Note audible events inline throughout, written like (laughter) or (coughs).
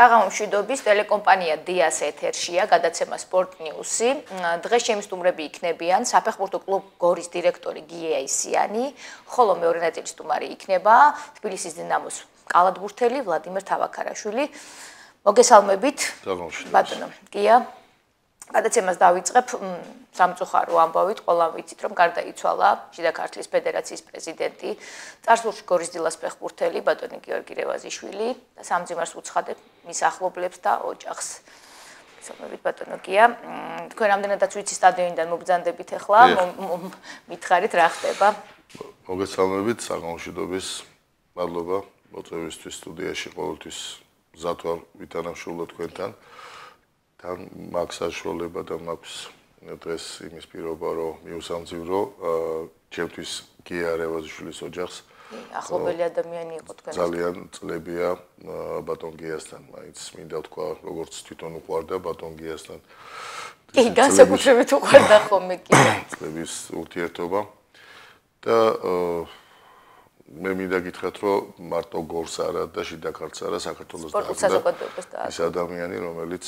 საღამო მშვიდობის ტელეკომპანია დიას ეთერშია გადაცემა სპორტ ნიუსი. დღეს ჩემი სტუმრები იქნებიან საფეხბურთო კლუბ გორის დირექტორი გია ისიანი, ხოლო მეორე ნაწილის სტუმარი იქნება თბილისის დინამოს კალათბურთელი ვლადიმერ თავაქარაშვილი. მოგესალმებით. ბატონო, გია. გადაცემას დავიწყებ სამწუხარო ამბავით, ყველა ვიცით რომ გარდაიცვალა შიდა ქართლის ფედერაციის პრეზიდენტი, წარსულში გორის დილას ფეხბურთელი ბატონი გიორგი რევაზიშვილი და სამძიმარს უცხადებ მის ახლობლებს და ოჯახს. სამებით ბატონო გია, თქვენ რამდენადაც ვიცი სტადიონიდან მობრძანდებით ახლა, მითხარით რა ხდება? მოგესალმებით საგანშიდობის მადლობა მოწვევისთვის სტუდიაში ყოველთვის მზადვარ ვითანამშრომლო თქვენთან. თან მაქვს საშუალება და მაქვს დღეს იმის პირობა რომ მიუსამძივრო ჩემთვის გია რევაზიშვილის ოჯახს. ახლობელი ადამიანი იყო თქვენ ძალიან წლებია ბატონ გიასთან მაინც. მინდა თქვა როგორც თვითონ უყვარდა ბატონ გიასთან. კი განსაკუთრებით უყვარდა ხოლმე კი. (coughs) წლების ურთიერთობა. და მე მინდა გითხრათ, რომ მარტო გორს არა და შიდა ქართს არა საქართველოს და ის ადამიანი, რომელიც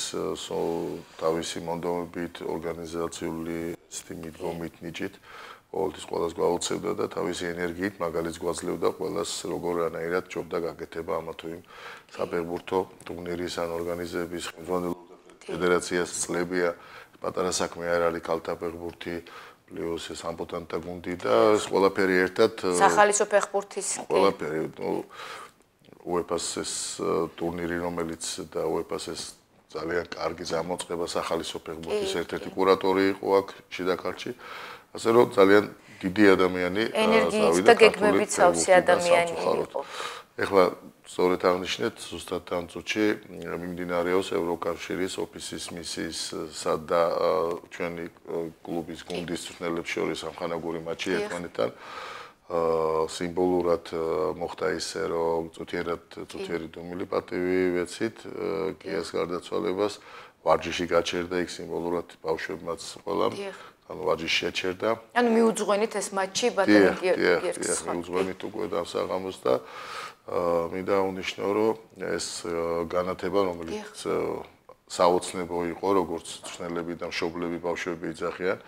თავისი მონდომებით, ორგანიზაციული სტიმით, რომით ნიჭით ყოველთვის ყოველას გვაუცებდა და თავისი ენერგიით მაგალითს გვაძლევდა ყოველას როგორანაირად ჯობდა გაკეთება ამა თუ იმ საფეხბურთო ტურნირის ან ორგანიზების ხელმძღვანელობა ფედერაციას წლებია პატარა საქმე არ არის ქალთა ფეხბურთი პლუს ეს ამბოტანტა გუნდი და ეს ყველაფერი ერთად სახალისო ფეხბურთის ყველაფერი უეფას ეს ტურნირი რომელიც და უეფას ეს ძალიან კარგი გამოწყება სახალისო ფეხბურთის ერთ-ერთი კურატორი იყო აქ შედაქარში ასე რომ ძალიან დიდი ადამიანი ენერგიით და გეგმებით სავსე ადამიანი იყო. ეხლა სწორედ აღნიშნეთ ზუსტად ამ წუთში მიმდინარეობს ევროკავშირის ოფისის მისიის სადა ჩვენი კლუბის გუნდის წვრთნელებს შორის ამხანაგური მატჩი ერთმანეთთან. სიმბოლურად მოხდა ისე რომ წუთიერად წუთიერი დომილი პატივი ვეცით გიას გარდაცვალებას. ვარჯიში გაჩერდა იქ სიმბოლურად ბავშვებმაც ყველამ ანუ ვარჯიში შეჩერდა. ანუ მიუძღვენით ეს მატჩი ბატონი გიორგი მიუძღვენით უკვე და საღამოს და მინდა უნიშნო, რომ ეს განათება, რომელიც საოცნებო იყო, როგორც წვნელები და მშობლები ბავშვები იძახიან,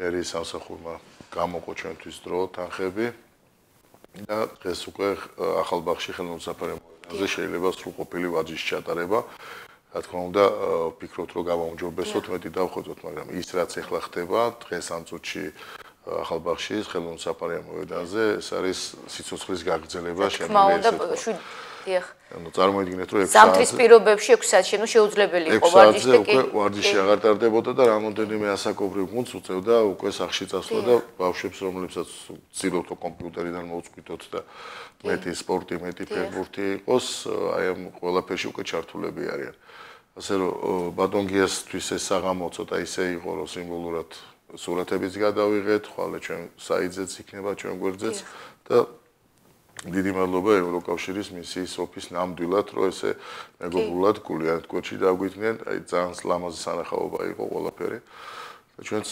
მე ის სამსახურმა გამოყო ჩვენთვის დრო თანხები. და დღეს უკვე ახალბახში ხელმოსაფარე მოედანზე შეიძლება სრულყოფილი ვაჯის ჩატარება. რა თქმა უნდა, ვფიქრობთ, რომ გამომჯობესოთ მეტი დავხვეწოთ, მაგრამ ის რაც ახლა ხდება დღეს ამ წუთში ახალბახში ხელმოსაფარე მოედანზე ეს არის სიცოცხლის გაგრძელება შემიძლია დიახ. ანუ წარმოიდგინეთ რომ 6 საათის პირობებში 6 საათში ნუ შეუძლებელი იყო ვარჯიში და უკვე ვარჯიში აღარ ტარდებოდა და რამოდენიმე ასაკობრივ გუნდს უწევდა უკვე სახში წასვლა და ბავშვებს რომლებსაც ცდილობთ კომპიუტერიდან მოუწყვიტოთ და მეტი სპორტი, მეტი ფეხბურთი იყოს, აი ამ ყველაფერში უკვე ჩართულები არიან. ასე რომ ბატონგიასთვის ეს საღამო ცოტა ისე იყო რომ სიმბოლურად სურათებიც გადავიღეთ, ხვალე ჩვენ საიძეც იქნება ჩვენ გვერდზეც და დიდი მადლობა ევროკავშირის მისიის ოფის ნამდვილად, რომ ესე მეგობრულად გულიანად კოჩი დაგვიდნენ, აი ძალიან ლამაზი სანახაობა იყო ყველაფერი. და ჩვენც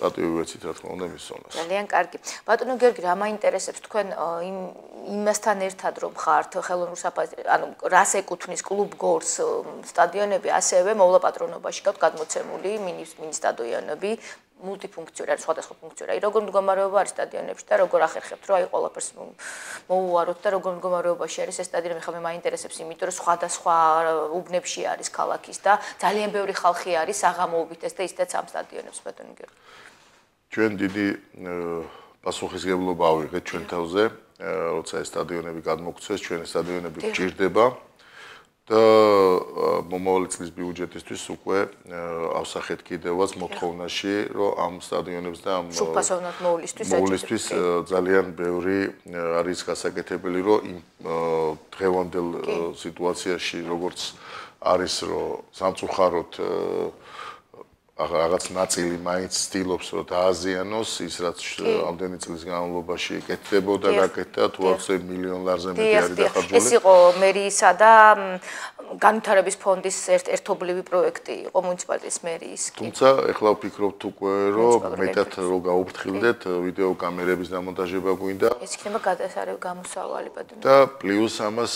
პატივი ვეცით რა თქმა უნდა მისონას. ძალიან კარგი. ბატონო გიორგი, რა მაინტერესებს თქვენ იმ იმასთან ერთად რომ ხართ ხელოვნურ საფაზი, ანუ რას ეკუთვნის კლუბ გორს სტადიონები, ასევე მოვლა პატრონობაში გაქვთ გადმოცემული მინის სტადიონები, მულტიფუნქციონალი, სხვადასხვა ფუნქციონალი. როგორ მდგომარეობა არის სტადიონებში და როგორ ახერხებთ, რომ აი ყველაფერს მოუვაროთ და როგორ მდგომარეობაში არის ეს სტადიონი? ხა მე მაინტერესებს, იმიტომ რომ სხვადასხვა უბნებში არის ქალაქის და ძალიან ბევრი ხალხი არის აღამოობით ეს და ისედაც ამ სტადიონებს ბატონი გიორგი. ჩვენ დიდი პასუხისგებლობა ავიღეთ ჩვენ თავზე, როცა ეს სტადიონები გადმოგცეს, ჩვენი სტადიონები გჭირდება. და მომავალი წლის ბიუჯეტისთვის უკვე ავსახეთ კიდევაც მოთხოვნაში, რომ ამ სტადიონებს და ამ სუფასოვნად მოვლისთვის მოვლისთვის ძალიან ბევრი არის გასაკეთებელი, რომ იმ დღევანდელ სიტუაციაში როგორც არის, რომ სამწუხაროდ რაღაც ნაწილი მაინც ცდილობს რომ დააზიანოს ის რაც ამდენი წლის განმავლობაში ეკეთებოდა გაკეთდა თუ ახსე მილიონ ლარზე მეტი არის დახარჯული? ეს იყო მერიისა და განვითარების ფონდის ერთ-ერთობლივი პროექტი იყო მუნიციპალიტეტის მერიის კი. თუმცა ეხლა ვფიქრობთ უკვე რომ მეტად რო გაუფრთხილდეთ ვიდეო კამერების დამონტაჟება გვინდა. ეს იქნება გადასარევ გამოსავალი ბატონო. და პლუს ამას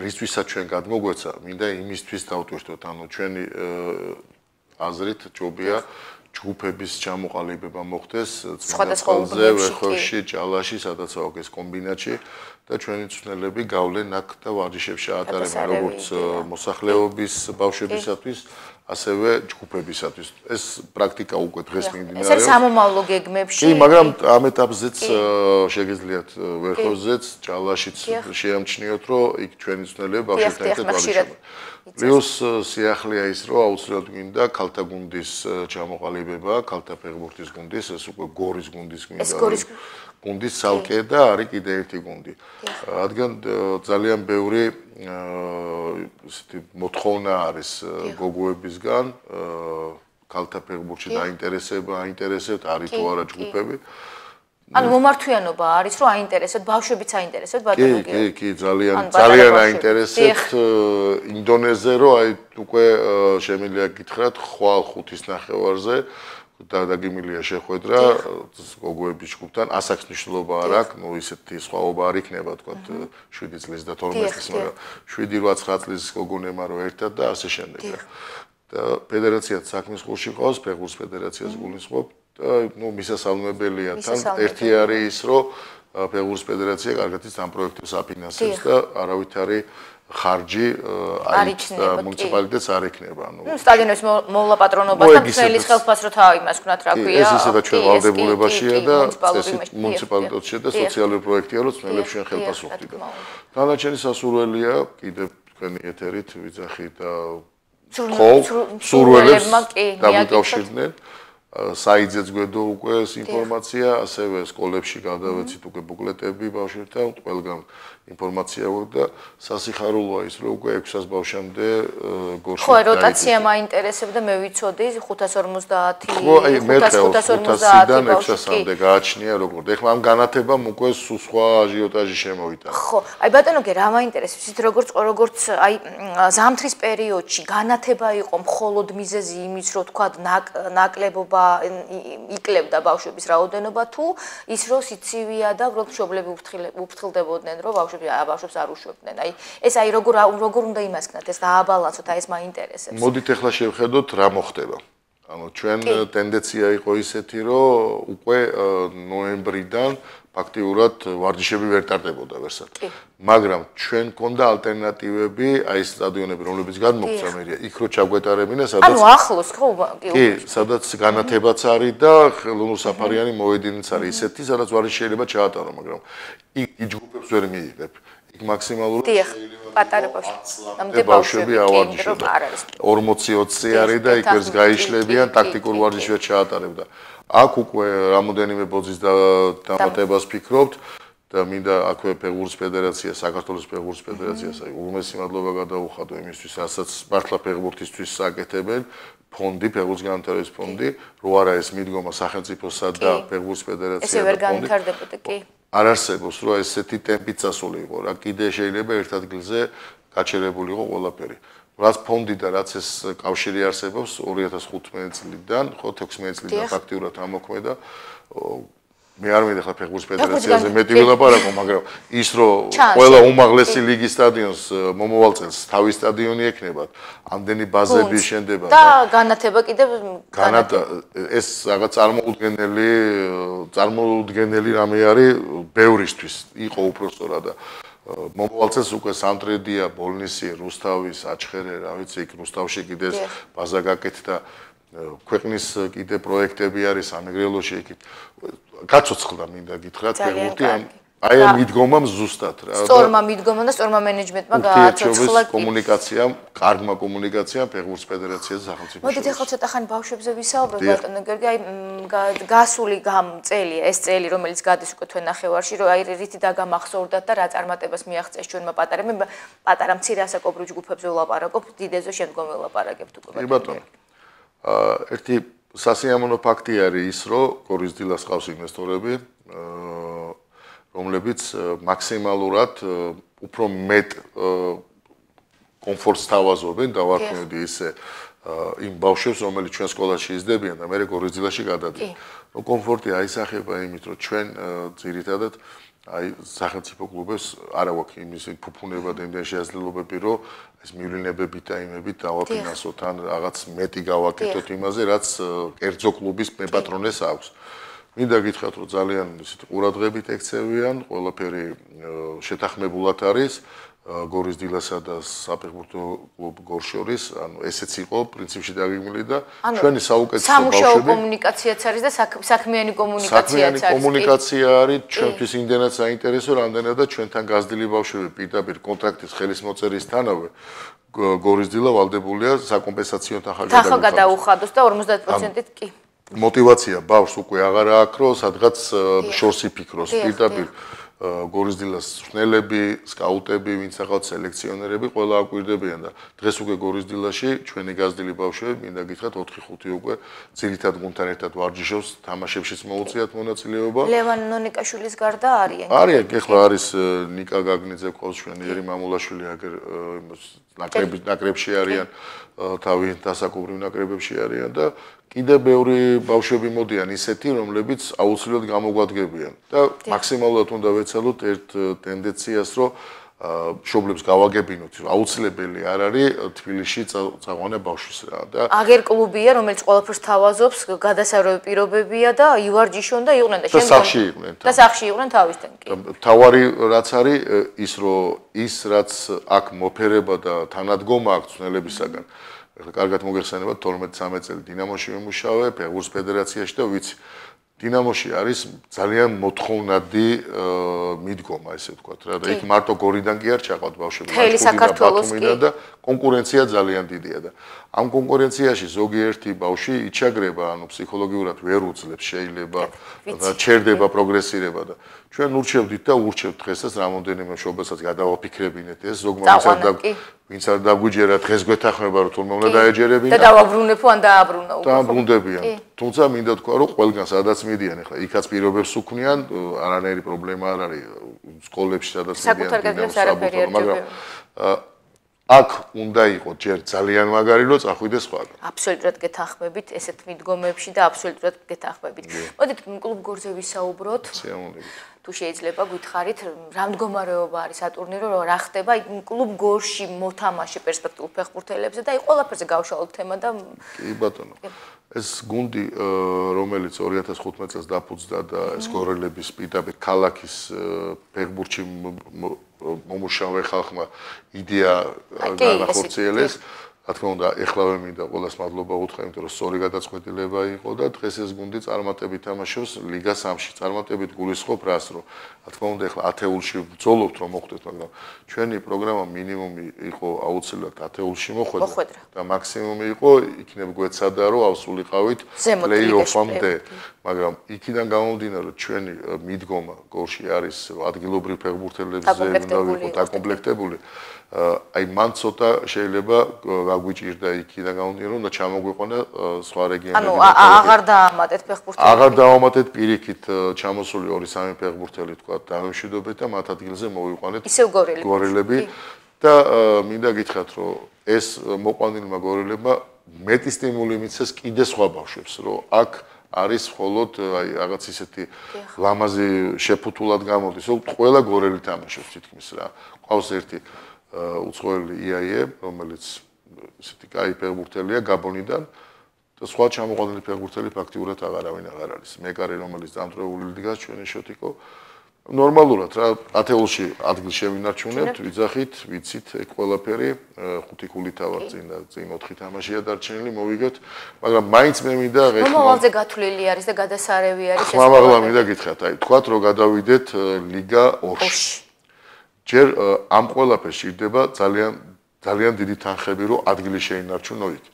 რისთვისაც ჩვენ გადმოგვეცა მინდა იმისთვის დავტვირთოთ. ანუ ჩვენი აზრით ჯობია ჯგუფების ჩამოყალიბება მოხდეს სხვადასხვაზე ვერხოში, ჭალაში, სადაც აქვს კომბინატში. და ჩვენი ცნელები გავლენ აქ და ვარჯიშებში ატარებენ როგორც მოსახლეობის ბავშვებისათვის, ასევე ჯგუფებისათვის. ეს პრაქტიკა უკვე დღეს მიმდინარეობს. ეს სამომავლო გეგმებში. კი, მაგრამ ამ ეტაპზეც შეგიძლიათ ვერხოზეც, ჭალაშიც შეამჩნიოთ, რომ იქ ჩვენი ცნელები ბავშვებთან ერთად ვარჯიშობენ. პლუს სიახლეა ის, რომ აუცილებლად გვინდა ქალთა გუნდის ჩამოყალიბება, ქალთა ფეხბურთის გუნდის, ეს უკვე გორის გუნდის გუნდა. ეს გორის გუნდის ცალკე და არის კიდე ერთი გუნდი. რადგან ძალიან ბევრი ისეთი მოთხოვნა არის გოგოებისგან ქალთა ფეხბურთში დაინტერესება, აინტერესებთ არის თუ არა ჯგუფები. ანუ მომართვიანობა არის რომ აინტერესებთ ბავშვებიც აინტერესებთ ბატონო კი კი. კი ძალიან ძალიან აინტერესებთ ინდონეზზე რომ აი უკვე შემიძლია გითხრათ ხვალ ხუთის ნახევარზე და დაგიმილია შეხვედრა გოგოების ჯგუფთან ასაკს ნიშნულობა არ აქვს ნუ ისეთი სხვაობა არ იქნება თქვა 7 წლის და 12 წლის მაგრამ 7-8 წლის გოგონემა რო ერთად და ასე შემდეგ. და ფედერაციაც საქმის ხურში ყავს ფეხბურთის ფედერაციას გულისხმობ და ნუ მისასალმებელია თან. ერთი არის ის რომ ფეხბურთის ფედერაცია კარგად ის ამ პროექტებს აფინანსებს და არავითარი ხარჯი აი მუნიციპალიტეტს არ ექნება ანუ ნუ სტადიონის მოვლა პატრონობასთან ხელის ხელფას რო თავი იმას ქნათ რა ქვია? ეს ისე და ჩვენ ვალდებულებაშია და მუნიციპალიტეტში და სოციალური პროექტია რომ წნელებს ჩვენ ხელფას ვხდით და დანარჩენი სასურველია კიდე თქვენი ეთერით ვიძახი და სურველებს დამიკავშირდნენ საიძეც გვედო უკვე ეს ინფორმაცია, ასევე სკოლებში გადავეცით უკვე ბუკლეტები ბავშვებთან, ყველგან ინფორმაცია აქვს და სასიხარულოა ის, რომ უკვე 600 ბავშვამდე გორში ხო, როტაცია მაინტერესებდა, მე ვიცოდი 550 ხო, აი მე 550-დან 600-მდე გააჩნია როგორ. ეხლა ამ განათებამ უკვე სხვა აჟიოტაჟი შემოვიდა. ხო, აი ბატონო, გე რა მაინტერესებს, ის როგორც როგორც აი ზამთრის პერიოდში განათება იყო მხოლოდ მიზეზი იმის, რომ თქვა ნაკლებობა იკლებდა ბავშვების რაოდენობა თუ ის რომ სიცივია და უბრალოდ მშობლები უფრთხილდებოდნენ რომ ბავშვები ბავშვებს არ უშვებდნენ. აი ეს აი როგორ როგორ უნდა იმასკნათ ეს დააბალანსოთ აი ეს მაინტერესებს. მოდით ახლა შევხედოთ რა მოხდება. ანუ ჩვენ ტენდენცია იყო ისეთი რომ უკვე ნოემბრიდან ფაქტიურად ვარჯიშები ვერ ტარდებოდა ვერსად. მაგრამ ჩვენ გქონდა ალტერნატივები, აი სტადიონები, რომლებიც გადმოგცა მერია, იქ რო ჩაგვეტარებინა, სადაც ანუ ახლოს ხო კი, სადაც განათებაც არის და ხელოვნურ საფარიანი მოედინიც არის ისეთი, სადაც ვარჯიში შეიძლება ჩაატარო, მაგრამ იქ იჯგუფებს ვერ მიიღებ. მაქსიმალურად შეიძლება პატარა ბავშვები. ავარჯიშო. 40-20 არის და იქ ვერს გაიშლებიან, ტაქტიკურ ვარჯიშებს ჩაატარებდა. აქ უკვე რამოდენიმე ბოძის დამატებას ფიქრობთ და მინდა აქვე ფეგურის ფედერაცია, საქართველოს ფეგურის ფედერაციას აი უმეტესი მადლობა გადაუხადო იმისთვის, რასაც მართლა ფეგურთისთვის საკეთებენ ფონდი, ფეგურის განვითარების ფონდი, რო არა ეს მიდგომა სახელმწიფოსა და ფეგურის ფედერაცია და ფონდი. ესე ვერ განვითარდებოდა კი. არ არსებობს, რომ ესეთი ტემპით წასულიყო რა, კიდე შეიძლება ერთ ადგილზე გაჩერებული იყო ყველაფერი. რაც ფონდი და რაც ეს კავშირი არსებობს 2015 წლიდან, ხო 16 წლიდან ფაქტიურად ამოქმედა. მე არ მინდა ხა ფეხბურთის ფედერაციაზე მეტი ვილაპარაკო, მაგრამ ის რომ ყველა უმაღლესი ლიგის სტადიონს მომავალ წელს თავის სტადიონი ექნებათ, ამდენი ბაზები შენდება და განათება კიდევ განათა ეს რაღაც წარმოუდგენელი წარმოუდგენელი რამე არის ბევრისთვის, იყო უფრო სწორად და მომავალ წელს უკვე სამტრედია, ბოლნისი, რუსთავის, აჩხერე, რა ვიცი, იქ რუსთავში კიდეს ბაზა გაკეთდა. და ქვეყნის კიდე პროექტები არის ამეგრელოში იქ გაცოცხლდა მინდა გითხრათ ფეხბურთი ამ აი ამ მიდგომამ ზუსტად რა. სწორმა მიდგომამ და სწორმა მენეჯმენტმა გააცოცხლა კომუნიკაციამ, კარგმა კომუნიკაციამ ფეხბურთის ფედერაციაზე სახელმწიფო. მოდით ახლა ცოტა ხანი ბავშვებზე ვისაუბროთ ბატონო გერგი, აი გასული გამ წელია, ეს წელი რომელიც გადის უკვე თქვენ ნახევარში, რომ აი რითი დაგამახსოვრდათ და რა წარმატებას მიაღწიეს ჩვენმა პატარებმა, პატარა მცირე ასაკობრივ ჯგუფებზე ვლაპარაკობ, დიდეზე შემდგომ ვლაპარაკებთ უკვე. კი ბატონო. ერთი სასიამოვნო ფაქტი არის ის, რომ გორის დილას ყავს ინვესტორები, რომლებიც მაქსიმალურად უფრო მეტ კომფორტს თავაზობენ და ვარქმევდი ისე იმ ბავშვებს, რომელიც ჩვენ სკოლაში იზრდებიან და მე გორის დილაში გადადიან. რომ კომფორტი აისახება იმით, რომ ჩვენ ძირითადად აი სახელმწიფო კლუბებს არა გვაქვს იმის ფუფუნება და იმდენ შესაძლებლობები, რომ ეს მივლინებები და იმებით დავაფინანსოთ ან რაღაც მეტი გავაკეთოთ იმაზე, რაც კერძო კლუბის მეპატრონეს აქვს. მინდა გითხრათ, რომ ძალიან ისეთ ყურადღებით ექცევიან, ყველაფერი შეთანხმებულად არის. გორის დილასა და საფეხბურთო კლუბ გორშორის, ანუ ესეც იყო პრინციპში დაგეგმილი და ჩვენი საუკეთესო ბავშვები სამუშაო კომუნიკაციაც არის და საქმიანი კომუნიკაციაც არის. საქმიანი კომუნიკაცია არის ჩვენთვის იმდენად საინტერესო, რამდენადაც ჩვენთან გაზრდილი ბავშვები პირდაპირ კონტრაქტის ხელის მოწერისთანავე გორის დილა ვალდებულია საკომპენსაციო თანხა გადაუხადოს და 50%-ით კი. мотивация ბავშვს უკვე აღარ აქვს, რომ სადღაც შორს იფიქროს პირდაპირ. გორის დილას ხნელები, სკაუტები, ვინც ახალ სელექციონერები ყველა აკვირდებიან და დღეს უკვე გორის დილაში ჩვენი გაზრდილი ბავშვები მინდა გითხრათ 4-5 უკვე ძირითად გუნდთან ერთად ვარჯიშობს, თამაშებშიც მოუწიათ მონაწილეობა. ლევან ნონიკაშვილის გარდა არიან. არიან, ეხლა არის ნიკა გაგნიძე ყავს ჩვენი ერი მამულაშვილი აგერ ნაკრები ნაკრებში არიან, თავი დასაკობრივ ნაკრებებში არიან და კიდე ბევრი ბავშვები მოდიან ისეთი, რომლებიც აუცილებლად გამოგვადგებიან. და მაქსიმალურად უნდა ვეცადოთ ერთ ტენდენციას, რომ შობლებს გავაგებინოთ, აუცილებელი არ არის თბილისში წაღვანა ბავშვის რა და აგერ კლუბია, რომელიც ყველაფერს თავაზობს, გადასარევი პირობებია და ივარჯიშონ და იყვნენ და შემდგომ და სახში იყვნენ და სახში იყვნენ თავისთან კი. თავარი რაც არის ის, რომ ის რაც აქ მოფერება და თანადგომა აქვს ცნელებისაგან ეხლა კარგად მოგეხსენებათ 12-13 წელი დინამოში ვიმუშავე, ფეხბურთის ფედერაციაში და ვიცი დინამოში არის ძალიან მოთხოვნადი მიდგომა, ესე ვთქვათ რა და იქ მარტო გორიდან კი არ ჩაყავთ ბავშვები, მთელი საქართველოს კი და კონკურენცია ძალიან დიდია და ამ კონკურენციაში ზოგიერთი ბავშვი იჩაგრება, ანუ ფსიქოლოგიურად ვერ უძლებს შეიძლება და ჩერდება პროგრესირება და ჩვენ ურჩევდით და ურჩევთ დღესაც რამოდენიმე შობასაც გადავაფიქრებინეთ ეს ზოგმოც არ და ვინც არ დაგვიჯერა დღეს გვეთახმება რომ თურმე უნდა დაეჯერებინა და დავაბრუნებო ან დააბრუნა უკვე დააბრუნდებიან თუმცა მინდა თქვა რომ ყველგან სადაც მიდიან ახლა იქაც პირობებს უქმნიან არანაირი პრობლემა არ არის სკოლებში სადაც მიდიან მაგრამ აქ უნდა იყოს ჯერ ძალიან მაგარი რომ წახვიდეს სხვაგან. აბსოლუტურად გეთანხმებით ესეთ მიდგომებში და აბსოლუტურად გეთანხმებით. მოდით კლუბ გორზე ვისაუბროთ. შეამოვნებით. თუ შეიძლება გითხარით, რა მდგომარეობა არის სატურნირო, რა ხდება კლუბ გორში მოთამაშე პერსპექტიულ ფეხბურთელებზე და აი ყველაფერზე გავშალოთ თემა და კი ბატონო. ეს გუნდი რომელიც 2015 წელს დაფუძნდა და ეს გორელების პირდაპირ ქალაქის ფეხბურთში მომუშავე ხალხმა იდეა განახორციელეს. რა თქმა უნდა, ეხლავე მინდა ყოველას მადლობა უთხრა, იმიტომ რომ სწორი გადაწყვეტილება იყო და დღეს ეს გუნდი წარმატებით თამაშობს ლიგა 3-ში. წარმატებით გულისხმობ რას, რომ რა თქმა უნდა, ეხლა ათეულში ბრძოლობთ რომ მოხვდეთ, მაგრამ ჩვენი პროგრამა მინიმუმი იყო აუცილებლად ათეულში მოხვედრა და მაქსიმუმი იყო იქნებ გვეცადა რომ ავსულიყავით პლეიოფამდე. მაგრამ იქიდან გამომდინარე, ჩვენი მიდგომა გოლში არის ადგილობრივ ფეხბურთელებზე უნდა ვიყო დაკომპლექტებული. აი მან ცოტა შეიძლება გაგვიჭირდა იქიდან გამომდინარე, რომ უნდა ჩამოგვიყვანა სხვა რეგიონებში. ანუ აღარ დაამატეთ ფეხბურთელი. აღარ დაამატეთ პირიქით ჩამოსული 2-3 ფეხბურთელი თქვა დამშვიდობეთ და მათ ადგილზე მოვიყვანეთ ისევ გორელები და მინდა გითხრათ, რომ ეს მოყვანილმა გორელებმა მეტი სტიმული მიცეს კიდე სხვა ბავშვებს, რომ აქ არის მხოლოდ აი რაღაც ისეთი ლამაზი შეფუთულად გამოდის, რომ ყველა გორელი თამაშობს თითქმის რა. ყავს ერთი უცხოელი EIE, რომელიც ისეთი კაი ფეხბურთელია გაბონიდან და სხვა ჩამოყალიბებული ფეხბურთელი ფაქტიურად აღარავინ აღარ არის. მეკარე, რომელიც დამტრებული დგას ჩვენი შოტიკო ნორმალურად რა 10-ში ადგილ შევინარჩუნებთ, ვიძახით, ვიცით ეგ ყველაფერი, ხუთი ქულით ავარ წინა, წინ 4 თამაშია დარჩენილი, მოვიგეთ, მაგრამ მაინც მე მინდა ეგ მომავალზე გათვლილი არის და გადასარევი არის ეს. მომავალ მინდა გითხრათ, აი თქვათ რომ გადავიდეთ ლიგა 2-ში. ჯერ ამ ყველაფერს ჭირდება ძალიან ძალიან დიდი თანხები, რომ ადგილი შეინარჩუნო იქ.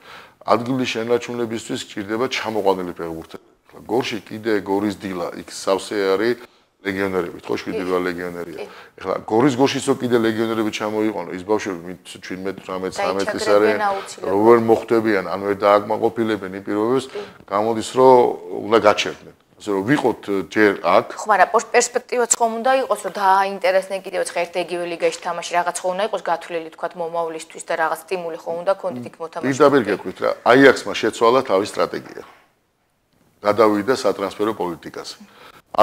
ადგილი შენარჩუნებისთვის ჭირდება ჩამოყვანილი ფეხბურთელი. გორში კიდე გორის დილა იქ სავსე არის ლეგიონერებით, ხო, 7-8 ლეგიონერია. ეხლა გორის გოშისო კიდე ლეგიონერები ჩამოიყონო, ის ბავშვები 17, 18, 19 ის არის. როგორ მოხვდებიან, ან ვერ დააკმაყოფილებენ იმ პირობებს, გამოდის რომ უნდა გაჩერდნენ. ასე რომ ვიყოთ ჯერ აქ. ხო, მაგრამ პერსპექტივაც ხომ უნდა იყოს, რომ დააინტერესდნენ კიდევ ხა ერთ ეგივე ლიგაში თამაში, რაღაც ხო უნდა იყოს გათვლილი, თქვა მომავლისთვის და რაღაც სტიმული ხო უნდა ქონდეთ იქ მოთამაშე. პირდაპირ გეტყვით რა, აიაქსმა შეცვალა თავის სტრატეგია. გადავიდა სატრანსფერო პოლიტიკაზე.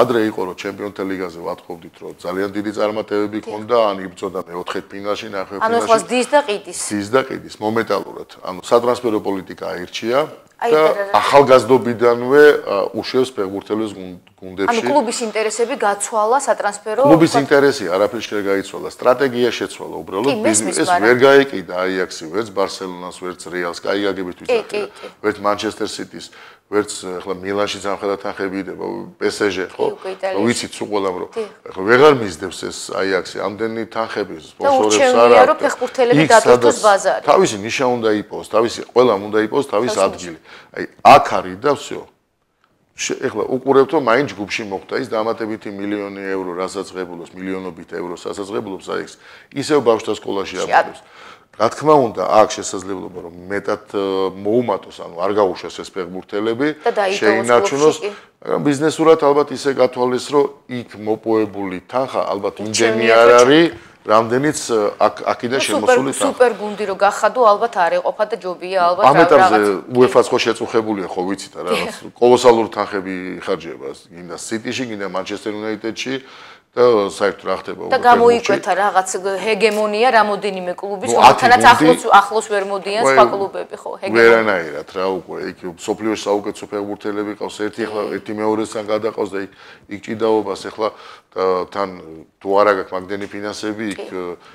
ადრე იყო რომ ჩემპიონთა ლიგაზე ვათხოვდით რომ ძალიან დიდი წარმატებები ქონდა ან იბრძოდა მეოთხე ფინალში ნახევარ ფინალში ანუ ხო ზის და ყიდის. ზის და ყიდის მომენტალურად ანუ სატრანსფერო პოლიტიკა აირჩია და ახალგაზრდობიდანვე უშევს ფეხბურთელის გუნდებში. ანუ კლუბის ინტერესები გაცვალა სატრანსფერო კლუბის ინტერესი არაფერს შეიძლება გაიცვალა. სტრატეგია შეცვალა უბრალოდ ბიზნეს ვერ გაიყიდა აიაქსი ვერც ბარსელონას ვერც რეალს კაიგაგებით ვისახე ვერც მანჩესტერ სიტის ვერც ახლა მილანში სამხედრო თანხები იდება PSG ხო? ვიცით სულ ყველამ რომ ახლა ვეღარ მისდევს ეს აიაქსი ამდენი თანხები სპონსორებს არ აქვს. და რომ ფეხბურთელები დატვირთოს ბაზარი. თავისი ნიშა უნდა იყოს, თავისი ყველამ უნდა იყოს თავის ადგილი. აი აქ არის და всё. ეხლა უყურებთ რომ მაინც ჯგუფში მოხდა ის დამატებითი მილიონი ევრო რასაც ღებულობს, მილიონობით ევრო რასაც ღებულობს აიაქსი. ისევ ბავშვთა სკოლაში აბადებს. რა თქმა უნდა, აქ შესაძლებლობა რომ მეტად მოუმატოს, ანუ არ გაუშვეს ეს ფეხბურთელები, შეინარჩუნოს, მაგრამ ბიზნესურად ალბათ ისე გათვალეს, რომ იქ მოპოებული თანხა ალბათ იმდენი არ არის, რამდენიც აქ აქიდან შემოსული თანხა. სუპერ გუნდი რო გახადო, ალბათ არ ეყოფა და ჯობია ალბათ რაღაც. ამ ეტაპზე UEFA-ს ხო შეწუხებულია ხო ვიცით რა, რაღაც კოლოსალური თანხები ხარჯება, გინდა City-ში, გინდა Manchester United-ში. საერთოდ რა ხდება და გამოიკვეთა რაღაც ჰეგემონია რამოდენიმე კლუბის რომელთანაც ახლოს ახლოს ვერ მოდიან სხვა კლუბები ხო ჰეგემონია. ვერანაირად რა უკვე იქ სოფლიოს საუკეთესო ფეხბურთელები ყავს ერთი ახლა ერთი მეორესთან გადაყავს და იქ იქ ჭიდაობას ახლა თან თუ არა გაქვს მაგდენი ფინანსები იქ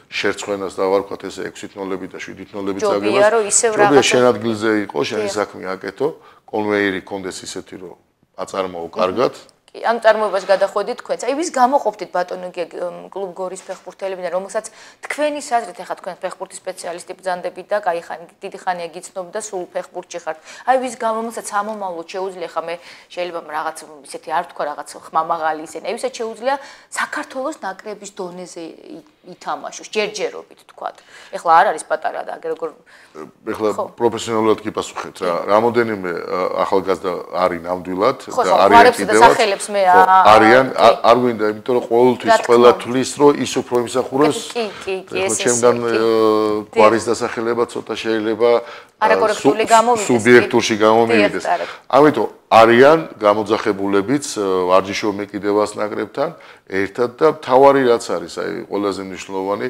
შერცხვენას და ვარ ვქოთ ესე 6 თნოლები და 7 თნოლები წაგებას. ჯობია რომ ისევ რაღაცა შენ ადგილზე იყო შენი საქმე აკეთო კონვეიერი კონდეს ისეთი რომ აწარმოო კარგად ამ წარმოებას გადახვედით თქვენც. აი ვის გამოყოფდით ბატონო კლუბ გორის ფეხბურთელებიდან, რომელსაც თქვენი საზრით ახლა თქვენ ფეხბურთის სპეციალისტი ბრძანდებით და კაი ხანი დიდი ხანია გიცნობთ და სულ ფეხბურთში ხართ. აი ვის რომელსაც ამომავლოდ შეუძლია ხა მე შეიძლება რაღაც ისეთი არ თქვა რაღაც ხმამაღალი ისენი. აი ვისაც შეუძლია საქართველოს ნაკრების დონეზე ითამაშოს ჯერჯერობით თქვათ. ეხლა არ არის პატარა და აგერ როგორ ეხლა პროფესიონალურად კი პასუხეთ რა. რამოდენიმე ახალგაზრდა არის ნამდვილად და კიდევაც. ხმებს მე არიან არ გვინდა იმიტომ რომ ყოველთვის ყველა თulis რომ ის უფრო იმსახურებს. კი კი კი ეს ჩემგან გვარის დასახელება ცოტა შეიძლება არაკორექტული გამომიდეს სუბიექტურში გამომიდეს ამიტომ არიან გამოძახებულებიც ვარჯიშობ მეკიდევას ნაკრებთან ერთად და თავარი რაც არის აი ყველაზე მნიშვნელოვანი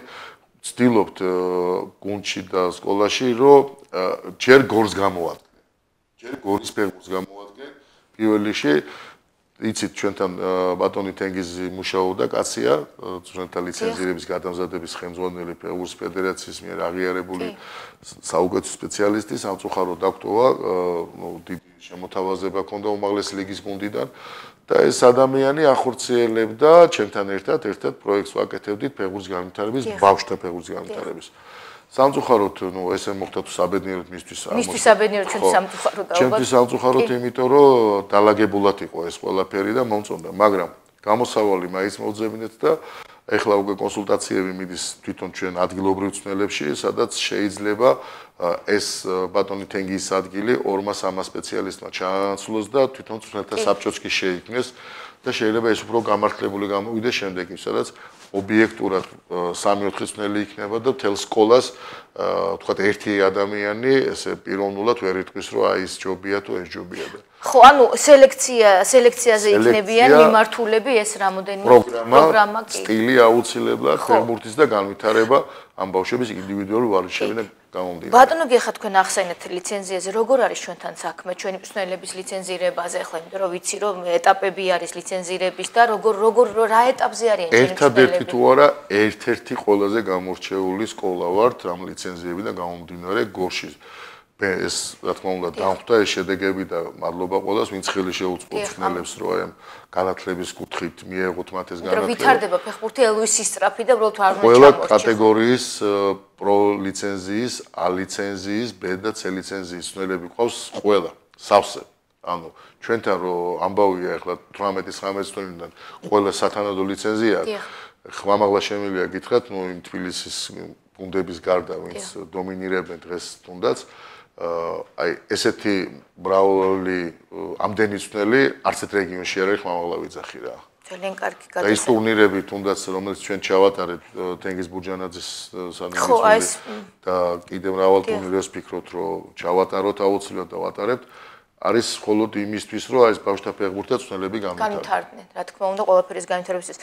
ცდილობთ გუნდში და სკოლაში რომ ჯერ გორს გამოადგენ. ჯერ გორის ფეხბურთს გამოადგენ. პირველ რიგში იცით ჩვენთან ბატონი თენგიზი მუშაობდა კაცია ჩვენთან ლიცენზირების გადამზადების ხელმძღვანელი ფეხბურთის ფედერაციის მიერ აღიარებული საუკეთესო სპეციალისტი სამწუხარო დაქტოვა ნუ დიდი შემოთავაზება ჰქონდა უმაღლეს ლიგის გუნდიდან და ეს ადამიანი ახორციელებდა ჩვენთან ერთად ერთად პროექტს ვაკეთებდით ფეხბურთის განვითარების ბავშვთა ფეხბურთის განვითარების. სამწუხაროდ ნუ ესე მოხდა თუ საბედნიეროდ მისთვის არ მისთვის საბედნიეროდ ჩვენ სამწუხაროდ ალბათ ჩვენთვის სამწუხაროდ იმიტომ რომ დაალაგებულად იყო ეს ყველაფერი და მომწონდა. მაგრამ გამოსავალი მაინც მოძებნეთ და ეხლა უკვე კონსულტაციები მიდის თვითონ ჩვენ ადგილობრივ ცნელებში სადაც შეიძლება ეს ბატონი თენგის ადგილი ორმა სამა სპეციალისტმა ჩაანაცვლოს და თვითონ ცნელთა საბჭოც კი შეიქმნეს და შეიძლება ეს უფრო გამართლებული გამოვიდეს შემდეგ სადაც ობიექტურად 3-4 წნელი იქნება და თელ სკოლას თქვა ერთი ადამიანი ესე პიროვნულად ვერ იტყვის რომ აი ეს ჯობია თუ ეს ჯობია და ხო ანუ სელექცია სელექციაზე იქნებიან მიმართულები ეს რამოდენიმე პროგრამა სტილი აუცილებლად ფეხბურთის და განვითარება ამ ბავშვების ინდივიდუალური ვარჯიშებიდან გამომდინარე. ბატონო გიხა თქვენ ახსენეთ ლიცენზიაზე, როგორ არის ჩვენთან საქმე, ჩვენი მსნელების ლიცენზირებაზე, ახლა იმიტომ რომ ვიცი რომ ეტაპები არის ლიცენზირების და როგორ როგორ რა ეტაპზე არიან ჩვენი მსნელები? ერთადერთი თუ არა, ერთ-ერთი ყველაზე გამორჩეული სკოლა ვართ ამ ლიცენზიებიდან გამომდინარე გორში. ეს რა თქმა უნდა დახვდა ეს შედეგები და მადლობა ყველას ვინც ხელი შეუწყო ცნელებს რომ აი განათლების კუთხით მიეღოთ მათ ეს განათლება. ვითარდება ფეხბურთი ელვისი სტრაფი და უბრალოდ არ უნდა ყველა კატეგორიის პრო ლიცენზიის, ა ლიცენზიის, ბ და ც ლიცენზიის ცნელები ყავს ყველა. სავსე. ანუ ჩვენთან რო ამბავია ახლა 18-19 წლიდან ყველა სათანადო ლიცენზია ხმამაღლა შემილია გითხრათ ნუ იმ თბილისის გუნდების გარდა ვინც დომინირებენ დღეს თუნდაც აი ესეთი ბრაული ამდენი წვნელი არც ერთ რეგიონში არ არის ხმამაღლა ვიძახი რა ძალიან კარგი გადასახადი. და ის ტურნირები თუნდაც რომელიც ჩვენ ჩავატარეთ თენგიზ ბურჯანაძის სანიმეცული და კიდევ მრავალ ტურნირებს ფიქრობთ რომ ჩავატაროთ აუცილებლად და ვატარებთ. არის მხოლოდ იმისთვის, რომ ეს ბავშვთა ფეხბურთზე ცვლილები განვითარდნენ. რა თქმა უნდა, ყველაფერის განვითარებისთვის.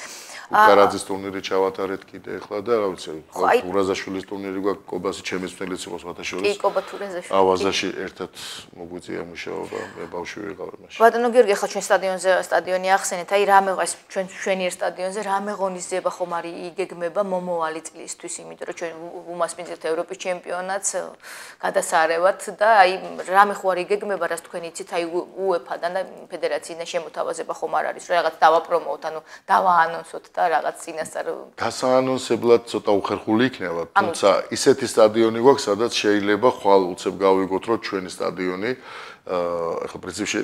უკარაძის ტურნირი ჩავატარეთ კიდე ეხლა და რა ვიცი, ყურაზაშვილის ტურნირი გვაქვს კობასი, ჩემი წვლილიც იყო სვათაშორის. კი, კობა თურაზაშვილი. ავაზაში ერთად მოგვიწია მუშაობა, მე ბავშვი ვიყავი მაშინ. ბატონო გიორგი, ეხლა ჩვენ სტადიონზე სტადიონი ახსენეთ, აი რამე ეს ჩვენ ჩვენი ერთ სტადიონზე რამე ღონისძიება ხომ არის იგეგმება მომავალი წლისთვის, იმიტომ რომ ჩვენ უმასპინძლეთ ევროპის ჩემპიონატს გადასარევათ და აი რამე ხო არ იგეგმება, რას თქვენი იცით აი უეფა-დან და ფედერაციიდან შემოთავაზება ხომ არ არის რომ რაღაც დავაპრომოოთ ანუ დავაანონსოთ და რაღაც წინასწარ დასაანონსებლად ცოტა უხერხული იქნება თუმცა ისეთი სტადიონი გვაქვს სადაც შეიძლება ხვალ უცებ გავიგოთ რომ ჩვენი სტადიონი ახლა პრინციპში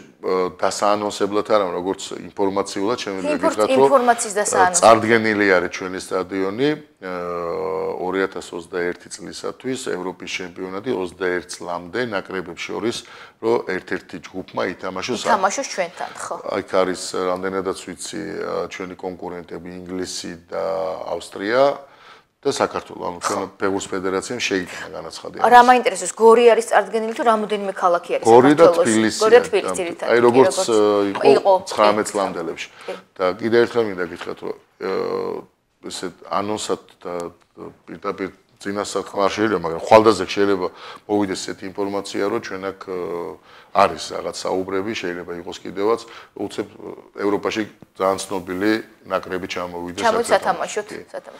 დასაანონსებლად არა როგორც ინფორმაციულად შემიძლია გითხრათ რომ ინფორმაციის დასაანონსებლად წარდგენილი არის ჩვენი სტადიონი 2021 წლისათვის ევროპის ჩემპიონატი 21 წლამდე ნაკრებებს შორის რომ ერთ-ერთი ჯგუფმა ითამაშოს ითამაშოს ჩვენთან ხო. აქ არის რამდენადაც ვიცი ჩვენი კონკურენტები ინგლისი და ავსტრია და საქართველოს ანუ ჩვენ ფეხბურთის ფედერაციამ შეიქმნა განაცხადი. რა მაინტერესებს გორი არის წარდგენილი თუ რამოდენიმე ქალაქი არის საქართველოს? გორი და თბილისი. გორი და თბილისი ერთად. აი როგორც იყო 19 წლამდელებში. და კიდევ ერთხელ მინდა გითხრათ რომ ესე ანონსად და პირდაპირ წინასწარ ხმარშია, მაგრამ ხვალდაზე შეიძლება მოვიდეს ესეთი ინფორმაცია, რომ ჩვენ აქ არის რაღაც საუბრები, შეიძლება იყოს კიდევაც უცებ ევროპაში ძალიან ცნობილი ნაკრები ჩამოვიდეს აქ. ჩამოსათამაშოთ,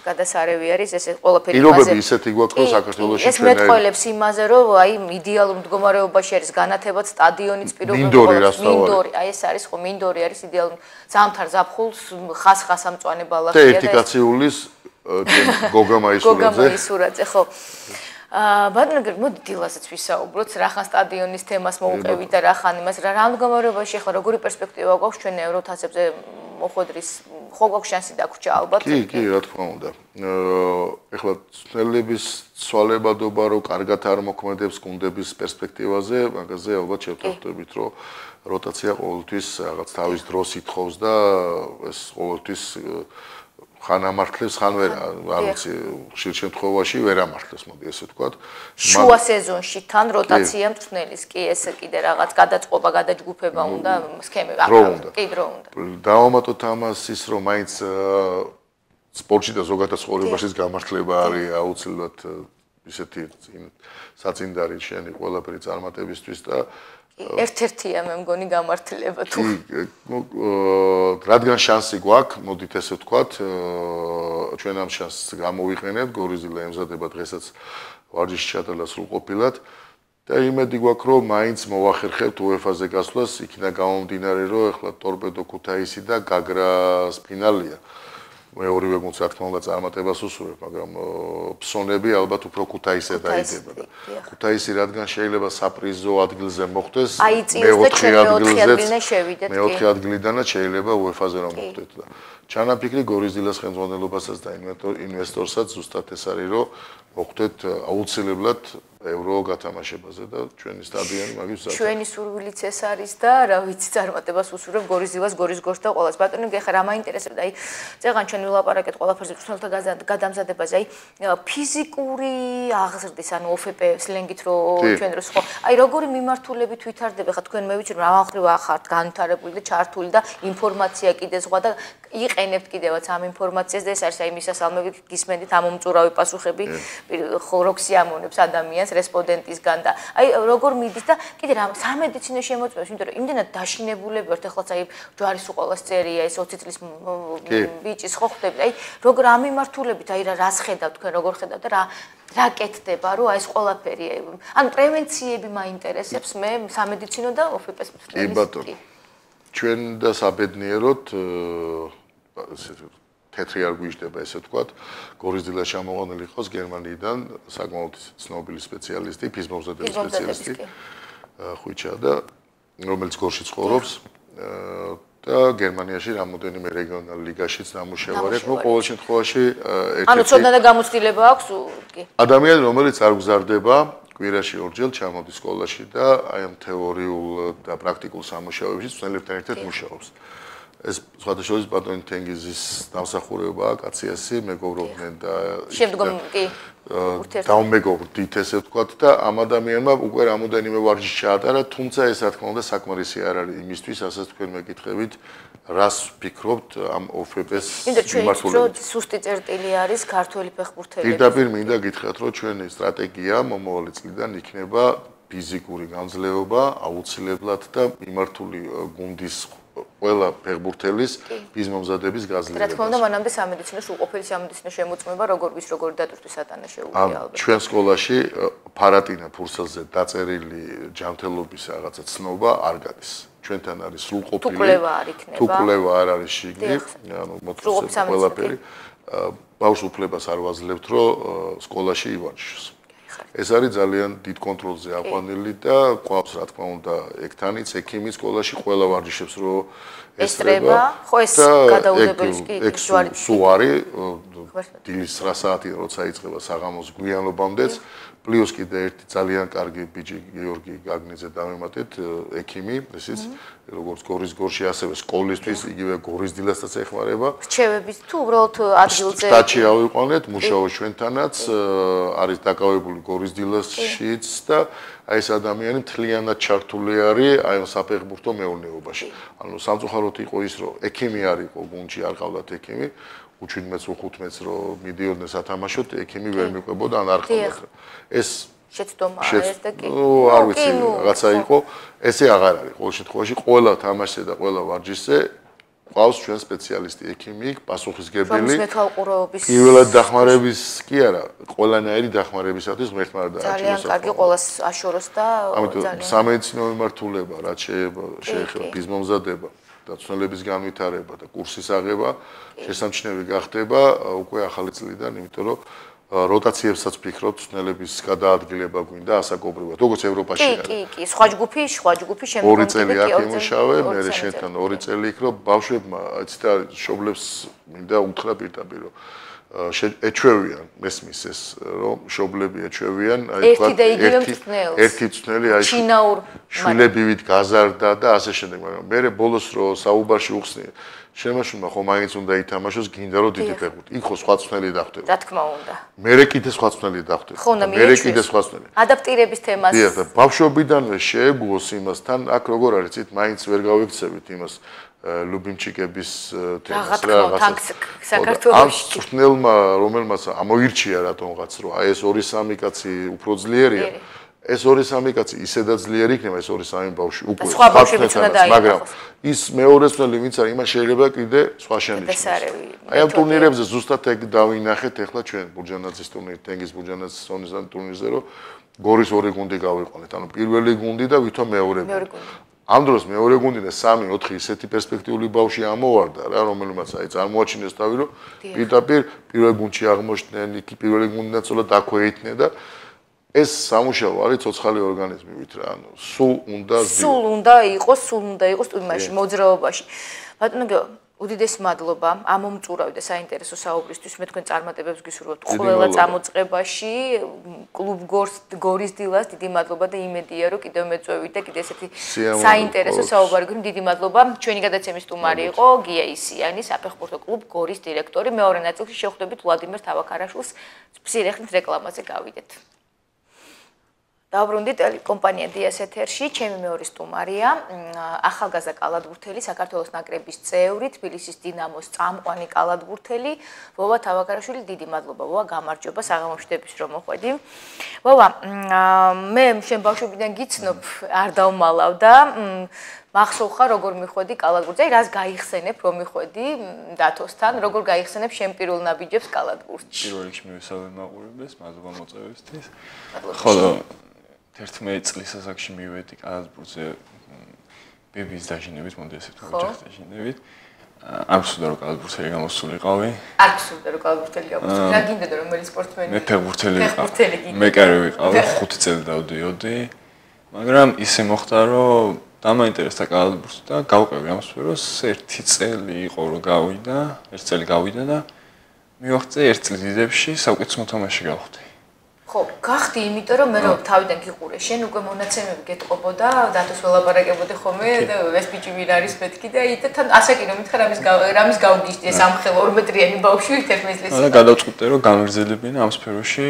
გადასარევი არის ესე ყველაფერი ბაზე. პირობები ისეთი გვაქვს, რომ საქართველოში ჩვენ ეს მეტყოლებს იმაზე, რომ აი იდეალურ მდგომარეობაში არის განათებად სტადიონიც პირობები. მინდორი რა სწავალი. მინდორი, აი ეს არის ხო მინდორი არის იდეალურ ზამთარ ზაფხულს ხას-ხას ამწვანე ბალახია და ერთიკაციულის ჩვენ გოგა მაისურაძე. გოგა მაისურაძე, ხო. აა ბატონო გერ მოდი დილასაც ვისაუბროთ რახან სტადიონის თემას მოუყევი და რახან იმას რა რამდგომარეობაში ხო როგორი პერსპექტივა გვაქვს ჩვენ ევროთასებზე მოხვედრის ხო გვაქვს შანსი დაგვრჩა ალბათ კი კი რა თქმა უნდა აა ეხლა ცნელების ცვალებადობა რო კარგად არ მოქმედებს გუნდების პერსპექტივაზე მაგაზე ალბათ შევთავაზებით რომ როტაცია ყოველთვის რაღაც თავის დროს ითხოვს და ეს ყოველთვის ხან ამართლებს, ხან ვერ, არ ვიცი, ხშირ შემთხვევაში ვერ ამართლებს, მოდი ესე ვთქვა. შუა სეზონში თან როტაცია მწვნელის, კი ესე კიდე რაღაც გადაწყობა, გადაჯგუფება უნდა, აღარ, კი დრო უნდა. დავამატოთ ამას ის, რომ მაინც სპორტში და ზოგადად ცხოვრებაშიც გამართლება არის აუცილებლად ისეთი საწინდარი შენი ყველაფერი წარმატებისთვის და ერთ-ერთია მე მგონი გამართლება თუ. რადგან შანსი გვაქვს, მოდით ესე ვთქვათ, ჩვენ ამ შანსს გამოვიყენებთ, გორიზილა ემზადება დღესაც ვარჯიში ჩატარდა სრულყოფილად და იმედი გვაქვს, რომ მაინც მოვახერხებთ UEFA-ზე გასვლას, იქნა გამომდინარე, რომ ახლა ტორპედო ქუთაისი და გაგრას ფინალია. მე ორივე გუნდს რა თქმა უნდა წარმატებას უსურვებ, მაგრამ ფსონები ალბათ უფრო ქუთაისზე დაიდება და ქუთაისი რადგან შეიძლება საპრიზო ადგილზე მოხვდეს, მე 4 ადგილზე შევიდეთ. მე 4 ადგილიდანაც შეიძლება UEFA-ზე რომ მოხვდეთ და ჩანაფიქრი გორიზილას ხელმძღვანელობასაც და ინვესტორსაც ზუსტად ეს არის, რომ მოხვდეთ აუცილებლად ევრო გათამაშებაზე და ჩვენი სტადიონი მაგის ზარდა. ჩვენი სურვილიც ეს არის და რა ვიცი წარმატებას უსურვებ გორიზილას, გორიზგორს და ყოველს. ბატონო გეხა რა მაინტერესებდა? აი ზეღან ჩვენ ვილაპარაკეთ ყველაფერზე ჩვენთა გადამზადებაზე, აი ფიზიკური აღზრდის, ანუ OFP სლენგით რო ჩვენ დროს ხო. აი როგორი მიმართულებით ვითარდება ხა თქვენ მე ვიცი რომ ამახრივ ახართ განვითარებული და ჩართული და ინფორმაცია კიდე სხვა და იყენებთ კიდევაც ამ ინფორმაციას და ეს არის აი მისასალმები გისმენდით ამ უმწურავი პასუხები ხო როქსი ამონებს ადამიანს რესპონდენტისგან და აი როგორ მიდის და კიდე რა სამედიცინო შემოწმებს იმიტომ რომ იმდენად დაშინებულები ვართ ახლაც აი ჯვარის უყოლას წერია ეს 20 წლის ბიჭის ხო ხვდები აი როგორ ამ მიმართულებით აი რა რას ხედავ თქვენ როგორ ხედავ და რა რა კეთდება რომ აი ეს ყველაფერი ანუ პრევენციები მაინტერესებს მე სამედიცინო და ოფიპეს კი ბატონო. ჩვენ და საბედნიეროდ ესე თეთრი არ გვიждდება ესე ვთქვათ გორიზილა შემოღონილი იყოს გერმანიიდან საკმაოდ ცნობილი სპეციალისტი ფიზმოზადების სპეციალისტი ხუჩა და რომელიც გორში ცხოვრობს და გერმანიაში რამოდენიმე რეგიონალ ლიგაშიც დამუშავარეთ. ნუ ყოველ შემთხვევაში ერთ-ერთი ანუ ცოტა და გამოცდილება აქვს კი. ადამიანი რომელიც არ გზარდება კვირაში ორჯერ ჩამოდის სკოლაში და აი ამ თეორიულ და პრაქტიკულ სამუშაოებში ცნელებთან ერთად მუშაობს. ეს სხვადასხვა ბატონი თენგიზის დამსახურებაა, კაციასი მეგობრობდნენ და შემდგომ კი დაუმეგობრდით ესე ვთქვათ და ამ ადამიანმა უკვე რამოდენიმე ვარჯიში ჩაატარა, თუმცა ეს რა თქმა უნდა საკმარისი არ არის იმისთვის, ასაც თქვენ მეკითხებით, რას ფიქრობთ ამ ოფეპეს მიმართულებით. სუსტი წერტილი არის ქართველი ფეხბურთელები. პირდაპირ მინდა გითხრათ, რომ ჩვენი სტრატეგია მომავალი წლიდან იქნება ფიზიკური განძლეობა აუცილებლად და მიმართული გუნდის ყველა ფეხბურთელის ბიზმომზადების გაზრდა. რა თქმა უნდა, მანამდე სამედიცინო სრულყოფილი სამედიცინო შემოწმება როგორ ვის როგორ დატვირთვის სატანა შეუძლია ალბათ. ჩვენ სკოლაში ფარატინა ფურსელზე დაწერილი ჯანმრთელობის რაღაცა ცნობა არ გადის. ჩვენთან არის სრულყოფილი. თუ კლევა არ იქნება. თუ კლევა არ არის შიგნით, ანუ მოწესრიგება ყველაფერი. ბავშვ უფლებას არ ვაძლევთ, რომ სკოლაში ივარჯიშოს. ეს არის ძალიან დიდ კონტროლზე აყვანილი და ყავს რა თქმა უნდა ექთანიც ექიმი სკოლაში ყველა ვარჯიშებს რო ესწრება. ხო ეს გადაუდებელი კი ჯვარი სუარი დილის 9 საათი როცა იწყება საღამოს გვიანობამდეც პლუს კიდე ერთი ძალიან კარგი ბიჭი გიორგი გაგნიძე დამემატეთ ექიმი ესეც როგორც გორის გორში ასევე სკოლისთვის იგივე გორის დილასაც ეხმარება. რჩევების თუ უბრალოდ ადგილზე? სტაჩი ავიყვანეთ მუშაობ ჩვენთანაც არის დაკავებული გორის დილასშიც და აი ეს ადამიანი მთლიანად ჩართული არის აი ამ საფეხბურთო მეურნეობაში. ანუ სამწუხაროდ იყო ის რომ ექიმი არ იყო გუნდში არ ყავდათ ექიმი U17-ს U15-ს რო მიდიოდნენ სათამაშოდ, ექიმი ვერ მიყვებოდა ან არ ხდებოდა. ეს შეცდომა არის და კი. არ ვიცი, რაღაცა იყო. ესე აღარ არის. ყოველ შემთხვევაში ყველა თამაშზე და ყველა ვარჯიშზე ყავს ჩვენ სპეციალისტი ექიმი, პასუხისგებელი. მეთვალყურეობის. პირველად დახმარების კი არა, ყველანაირი დახმარებისათვის ღმერთმა არ დააჩინოს. ძალიან კარგი ყოველას აშოროს და ძალიან. სამედიცინო მიმართულება, რაც შეეხება ბიზმომზადება. და ცნელების განვითარება და კურსის აღება შესამჩნევი გახდება უკვე ახალი წლიდან, იმიტომ რომ როტაციებსაც ფიქრობთ ცნელების გადაადგილება გვინდა ასაკობრივად, როგორც ევროპაში არის. კი, კი, კი, სხვა ჯგუფი, სხვა ჯგუფი შემდგომ ორი წელი აქ იმუშავე, მე შენთან ორი წელი იქ რომ ბავშვებმა, იცით რა, შობლებს მინდა უთხრა პირდაპირ რომ ეჩვევიან მესმის ეს რომ შობლები ეჩვევიან აი თქვა ერთი ერთი წნელი აი შვილებივით გაზარდა და ასე შემდეგ მაგრამ მე ბოლოს რო საუბარში უხსნი შემაშუმა ხო მაინც უნდა ითამაშოს გინდა რომ დიდი ფეხბურთი. იქ ხო სხვა წნელი დახვდება. რა თქმა უნდა. მე კიდე სხვა წნელი დახვდება. მე კიდე სხვა წნელი ადაპტირების თემას. დიახ და ბავშვობიდანვე შეეგუოს იმასთან აქ როგორ არის ცით მაინც ვერ გავიქცევით იმას ლუბიმჩიკების თემას რაღაცა საქართველოს წვნელმა რომელმაც ამოირჩია რატომღაც რომ აი ეს 2-3 კაცი უფრო ძლიერია ეს 2-3 კაცი ისედაც ძლიერი იქნება ეს 2-3 ბავშვი უკვე სხვა ბავშვებიც უნდა დაიწყოს მაგრამ ის მეორე წველი ვინც არის იმას შეიძლება კიდე სხვა შენიშნოს. აი ამ ტურნირებზე ზუსტად ეგ დავინახეთ ახლა ჩვენ ბურჯანაძის ტურნირი თენგის ბურჯანაძის სონის ტურნირზე რომ გორის ორი გუნდი გავიყვანეთ. ანუ პირველი გუნდი და ვითომ მეორე გუნდი ამ დროს მეორე გუნდინე 3-4 ისეთი პერსპექტიული ბავში ამოვარდა რა რომელმაც აი წარმოაჩინეს თავი რომ პირდაპირ პირველ გუნდში აღმოჩნდნენ იქ პირველი გუნდიდან ცოტა დაქვეითნე და ეს სამუშაო არის ცოცხალი ორგანიზმივით რა ანუ სულ უნდა სულ უნდა იყოს სულ უნდა იყოს თუმაში მოძრაობაში. ბატონო უდიდესი მადლობა ამ მომწურავი და საინტერესო საუბრისთვის. მე თქვენ წარმატებებს გისურვებთ ყველა წამოწყებაში. კლუბ გორს გორის დილას დიდი მადლობა და იმედია რომ კიდევ მეწვევით და კიდე ესეთი საინტერესო საუბარი გქონდეთ. დიდი მადლობა. ჩვენი გადაცემის სტუმარი იყო გია ისიანი, საფეხბურთო კლუბ გორის დირექტორი. მეორე ნაწილში შეხვდებით ვლადიმერ თავაქარაშვილს. ფსირეხით რეკლამაზე გავიდეთ. დაბრუნდი ტელეკომპანია DS ეთერში, ჩემი მეორე სტუმარია, ახალგაზრდა კალათბურთელი, საქართველოს ნაკრების წევრი, თბილისის დინამოს წამყვანი კალათბურთელი, ვოვა თავაკარაშვილი, დიდი მადლობა. ვოვა, გამარჯობა, საღამოშდების რომ მოხვედი. ვოვა, მე შენ ბავშვობიდან გიცნობ, არ დავმალავ და მახსოვ ხარ როგორ მიხვედი კალათბურთზე, აი რას გაიხსენებ რომ მიხვედი დათოსთან, როგორ გაიხსენებ შენ პირველ ნაბიჯებს კალათბურთში? პირველ რიგში მივესალმე მაყურებელს, მადლობა მოწვევისთვის. ხოლო 11 წლის ასაკში მივედი კალათბურთზე ბებიის დაჟინებით, მოდი ასე ვთქვა, ოჯახის დაჟინებით. არ ვსურდა რომ კალათბურთელი გამოსულიყავი. არ ვსურდა რომ კალათბურთელი გამოსულიყავი. რა გინდა რომ რომელი სპორტმენი? მე ფეხბურთელი ვიყავი. მე კარი ვიყავი, 5 წელი დავდიოდი. მაგრამ ისე მოხდა რომ დამაინტერესდა კალათბურთი და გავყევი ამ სფეროს ერთი წელი იყო რომ გავიდა, ერთი წელი გავიდა და მივახცე ერთ წლის ძებში საუკეთესო მოთამაშე გავხდი. ხო, გახდი, იმიტომ რომ მე რო თავიდან გიყურე, შენ უკვე მონაცემები გეტყობოდა, დათოს ველაპარაკებოდი ხოლმე ეს ბიჭი ვინ არის მეთქი და იტა თან ასე კი რომ მითხარ ამის რამის გავგიშდი ეს ამხელო 2 მეტრიანი ბავშვი ერთ მეზლის. და გადავწყვიტე რომ გამერძელებინა ამ სფეროში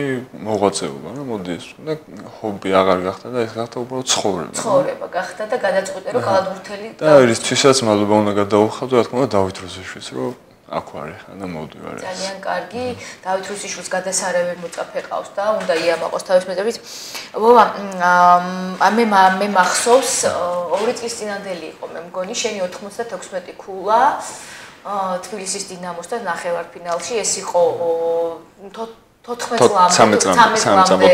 მოღვაწეობა, რა მოდი ეს და ჰობი აღარ გახდა და ეს გახდა უბრალოდ ცხოვრება. ცხოვრება გახდა და გადაწყვიტე რომ კალათბურთელი და ისთვისაც მადლობა უნდა გადაუხადო, რა თქმა უნდა დავით როზეშვილს რომ აქ ვარ და მოვდივარ. ძალიან კარგი. დავით რუსიშვილს გადასარევენ მოწაფე ყავს და უნდა იამაყოს თავის მეტებით. ვოვა, მე მე მახსოვს ორი წლის წინანდელი იყო მე მგონი შენი 96 ქულა თბილისის დინამოსთან ნახევარფინალში ეს იყო 14 წლამდე.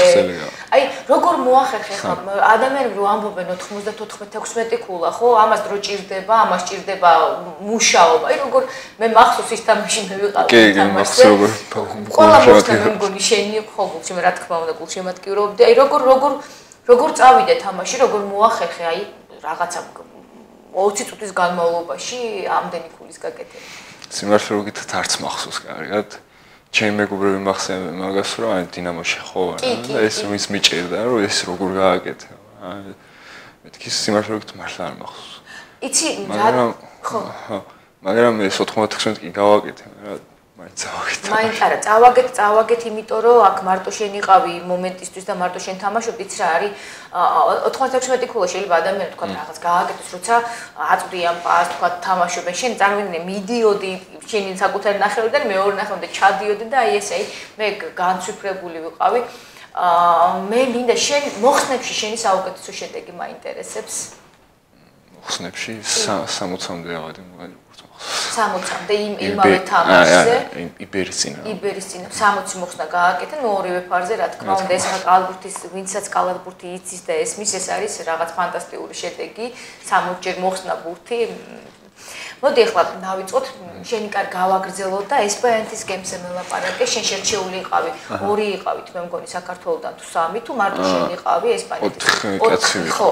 აი, როგორ მოახერხე ხა ადამიანები რო ამბობენ 94-16 ქულა, ხო? ამას დრო ჭირდება, ამას ჭირდება მუშაობა. აი, როგორ მე მახსოვს ის თამაში მე ვიყავი. კი, კი, მახსოვს როგორ ყველა მოსთან მე მგონი შენი ხო გულში, რა თქმა უნდა, გულში შემატკივრობდი. აი, როგორ როგორ როგორ წავიდე თამაში, როგორ მოახერხე, აი, რაღაცა 20 წუთის განმავლობაში ამდენი ქულის გაკეთება. სიმართლე რომ გითხრათ არც მახსოვს კარგად. ჩემი მეგობრები მახსენებენ მაგას რომ აი დინამოში ხო ვარ და ეს მის მიჭირდა რომ ეს როგორ გააკეთე. აი მეთქი სიმართლე რომ მართლა არ მახსოვს. იცი რა ხო. მაგრამ ეს 96 კი გავაკეთე რა მაინც წავაგეთ. მაინც არა, წავაგეთ, წავაგეთ, იმიტომ რომ აქ მარტო შენ იყავი მომენტისთვის და მარტო შენ თამაშობდი, იცი რა არის 96 ქულა შეიძლება ადამიანი თქვა რაღაც გააკეთოს, როცა აწვდიან პას, თქვა თამაშობენ, შენ წარმოგიდგენე, მიდიოდი შენი საკუთარი ნახევრიდან მეორე ნახევრამდე ჩადიოდი და აი ესე მე განცვიფრებული ვიყავი. აა მე მინდა შენ მოხსნებში შენი საუკეთესო შედეგი მაინტერესებს. მოხსნებში 60-მდე ავადი მაგარი 60-მდე იმ იმავე თამაშზე. იბერის წინა. იბერის წინა 60 მოხსნა გააკეთე, ნუ ორივე ფარზე რა თქმა უნდა, ეს კალათბურთის, ვინცაც კალათბურთი იცის და ესმის, ეს არის რაღაც ფანტასტიკური შედეგი. 60 ჯერ მოხსნა ბურთი, მოდი ახლა დავიწყოთ შენი კარ გავაგრძელოთ და ესპანეთის გემზე მელაპარაკე შენ შერჩეული იყავი ორი იყავით მე მგონი საქართველოსთან თუ სამი თუ მარტო შენ იყავი ესპანეთის ოთხი ხო.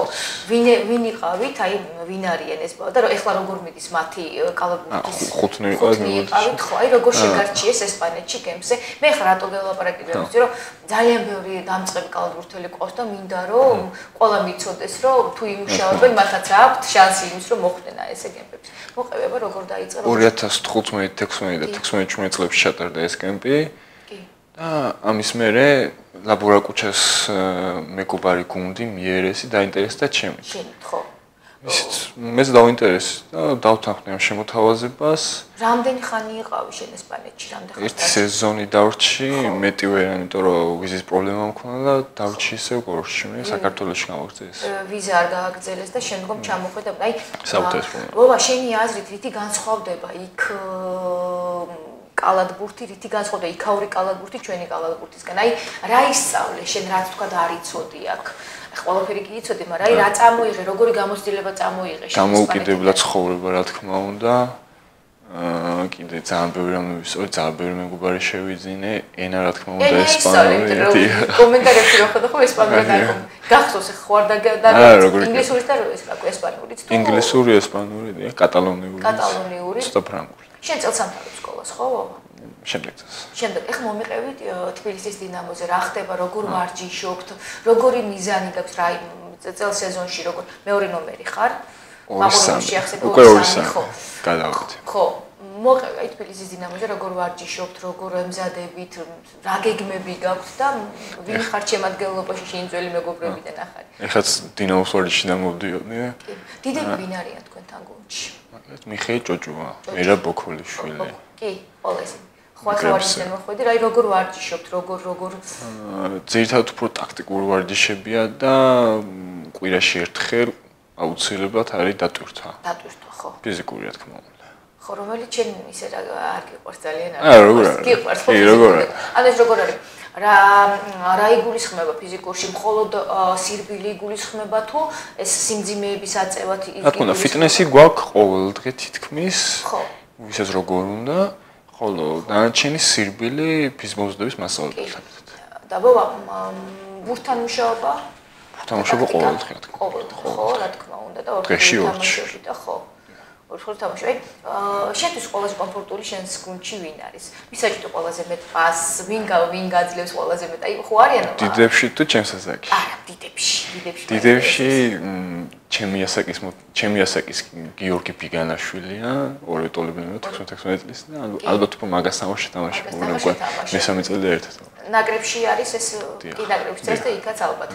ვინ ვინ იყავით? აი ვინ არიან ეს და ახლა როგორ მიდის მათი კალაბურთის ხუთნი იყავით? ხო აი როგორ შეგარჩიეს ესპანეთში გემზე? მე ახლა რატო ველაპარაკე ვიცი რომ ძალიან ბევრი დამწყები კალათბურთელი ყავს და მინდა რომ ყველა მიცოდეს რომ თუ იმუშავებენ მათაც აქვთ შანსი იმის რომ მოხვდნენ ესე გემბებს. მოყევება როგორ დაიწყო 2015, 16 და 17 წლებში ჩატარდა ეს კემპი. კი. და ამის მერე ლაბორაკუჩას მეკობარი გუნდი მიერესი დაინტერესდა ჩემი. შენ ხო? ისიც მეც დავინტერესე და დავთანხმდი ამ შემოთავაზებას. რამდენი ხანი იყავი შენ ესპანეთში? რამდენი ხანი? ერთი სეზონი დავრჩი, მეტი ვერ, იმიტომ რომ ვიზის პრობლემა მქონდა და დავრჩი ისე კორში, მე საქართველოსში გამოგწეს. ვიზა არ გააგრძელეს და შემდგომ ჩამოხვედა. აი, საუთესპონო. ბობა, შენი აზრით რითი განსხვავდება იქ კალათბურთი რითი განსხვავდება იქაური კალათბურთი ჩვენი კალათბურთისგან? აი, რა ისწავლე შენ რაც თქვა და არ იცოდი აქ? ყველაფერი კი იცოდი, მაგრამ აი რა წამოიღე, როგორი გამოცდილება წამოიღე შენ? გამოუკიდებლად ცხოვრება, რა თქმა უნდა. აა კიდე ძალიან ბევრი რამე ვისწავლე, ძალიან ბევრი მეგობარი შევიძინე, ენა რა თქმა უნდა ესპანური. კომენტარებში რო ხედავ, ხო ესპანური (laughs) დაიყო. გახსოვს ხო არ და ინგლისური და ეს რა ესპანური თუ ინგლისური, ესპანური, კატალონიური. კატალონიური. ცოტა ფრანგული. შენ წელსამთავრობ სკოლას, ხო? შემდეგ წელს. შემდეგ ეხლა მომიყევით თბილისის დინამოზე, რა ხდება, როგორ ვარჯიშობთ, როგორი მიზანი გაქვს რა წელ სეზონში, როგორ მეორე ნომერი ხარ? მაგონში ახსენე უკვე სამი ხო? გადავიდეთ. ხო. მოყევი თბილისის დინამოზე, როგორ ვარჯიშობთ, როგორ ემზადებით, რა გეგმები გაქვთ და ვინ ხარ შემადგენლობაში შეინძველი მეგობრებიდან ახალი? ეხლა დინამოს ვარჯიშიდან მოვდიოდი. დიდები ვინ არიან თქვენთან გუნდში? მაგალითად მიხეილ ჭოჭუა, მერა ბოქოლიშვილი. კი, ხო ახლა ვარჯიშენ მოხვედი, რა როგორ ვარჯიშობთ, როგორ როგორ ძირითადად უფრო ტაქტიკური ვარჯიშებია და კვირაში ერთხელ აუცილებლად არის დატვირთვა. დატვირთვა, ხო. ფიზიკური რა თქმა უნდა. ხო, რომელიც ჩვენ ისე არ გიყვარს ძალიან არ. აა, როგორ არის? გიყვარს. კი, როგორ არის? ანუ ეს როგორ არის? რა რა იგულისხმება ფიზიკურში მხოლოდ სირბილი იგულისხმება თუ ეს სიმძიმეების აწევათ იგულისხმება? რა თქმა უნდა, ფიტნესი გვაქვს ყოველდღე თითქმის. ხო. ვისაც როგორ უნდა? ხოლო დანარჩენი სირბილი ფიზმოზდების მასალად. და ბობა ბურთთან მუშაობა? ბურთთან მუშაობა ყოველდღე რა თქმა უნდა. ყოველდღე ხო, რა თქმა უნდა. და ორ თამაშობდი და ხო. ოთხი თამაში. აი, შენთვის ყველაზე კომფორტული შენს გუნდში ვინ არის? ვისაჭიტო ყველაზე მეტ პას, ვინ გა ვინ გაძლევს ყველაზე მეტ? აი, ხო არიან? დიდებში თუ ჩემს ასაკში? არა, დიდებში, დიდებში. დიდებში ჩემი ასაკის ჩემი ასაკის გიორგი პიგანაშვილია, ორი ტოლებია 16-16 წლის და ალბათ უფრო მაგას თამაში თამაში უნდა გქვა. მესამე წელი ერთად. ნაკრებში არის ეს კი ნაკრებში წეს და იქაც ალბათ.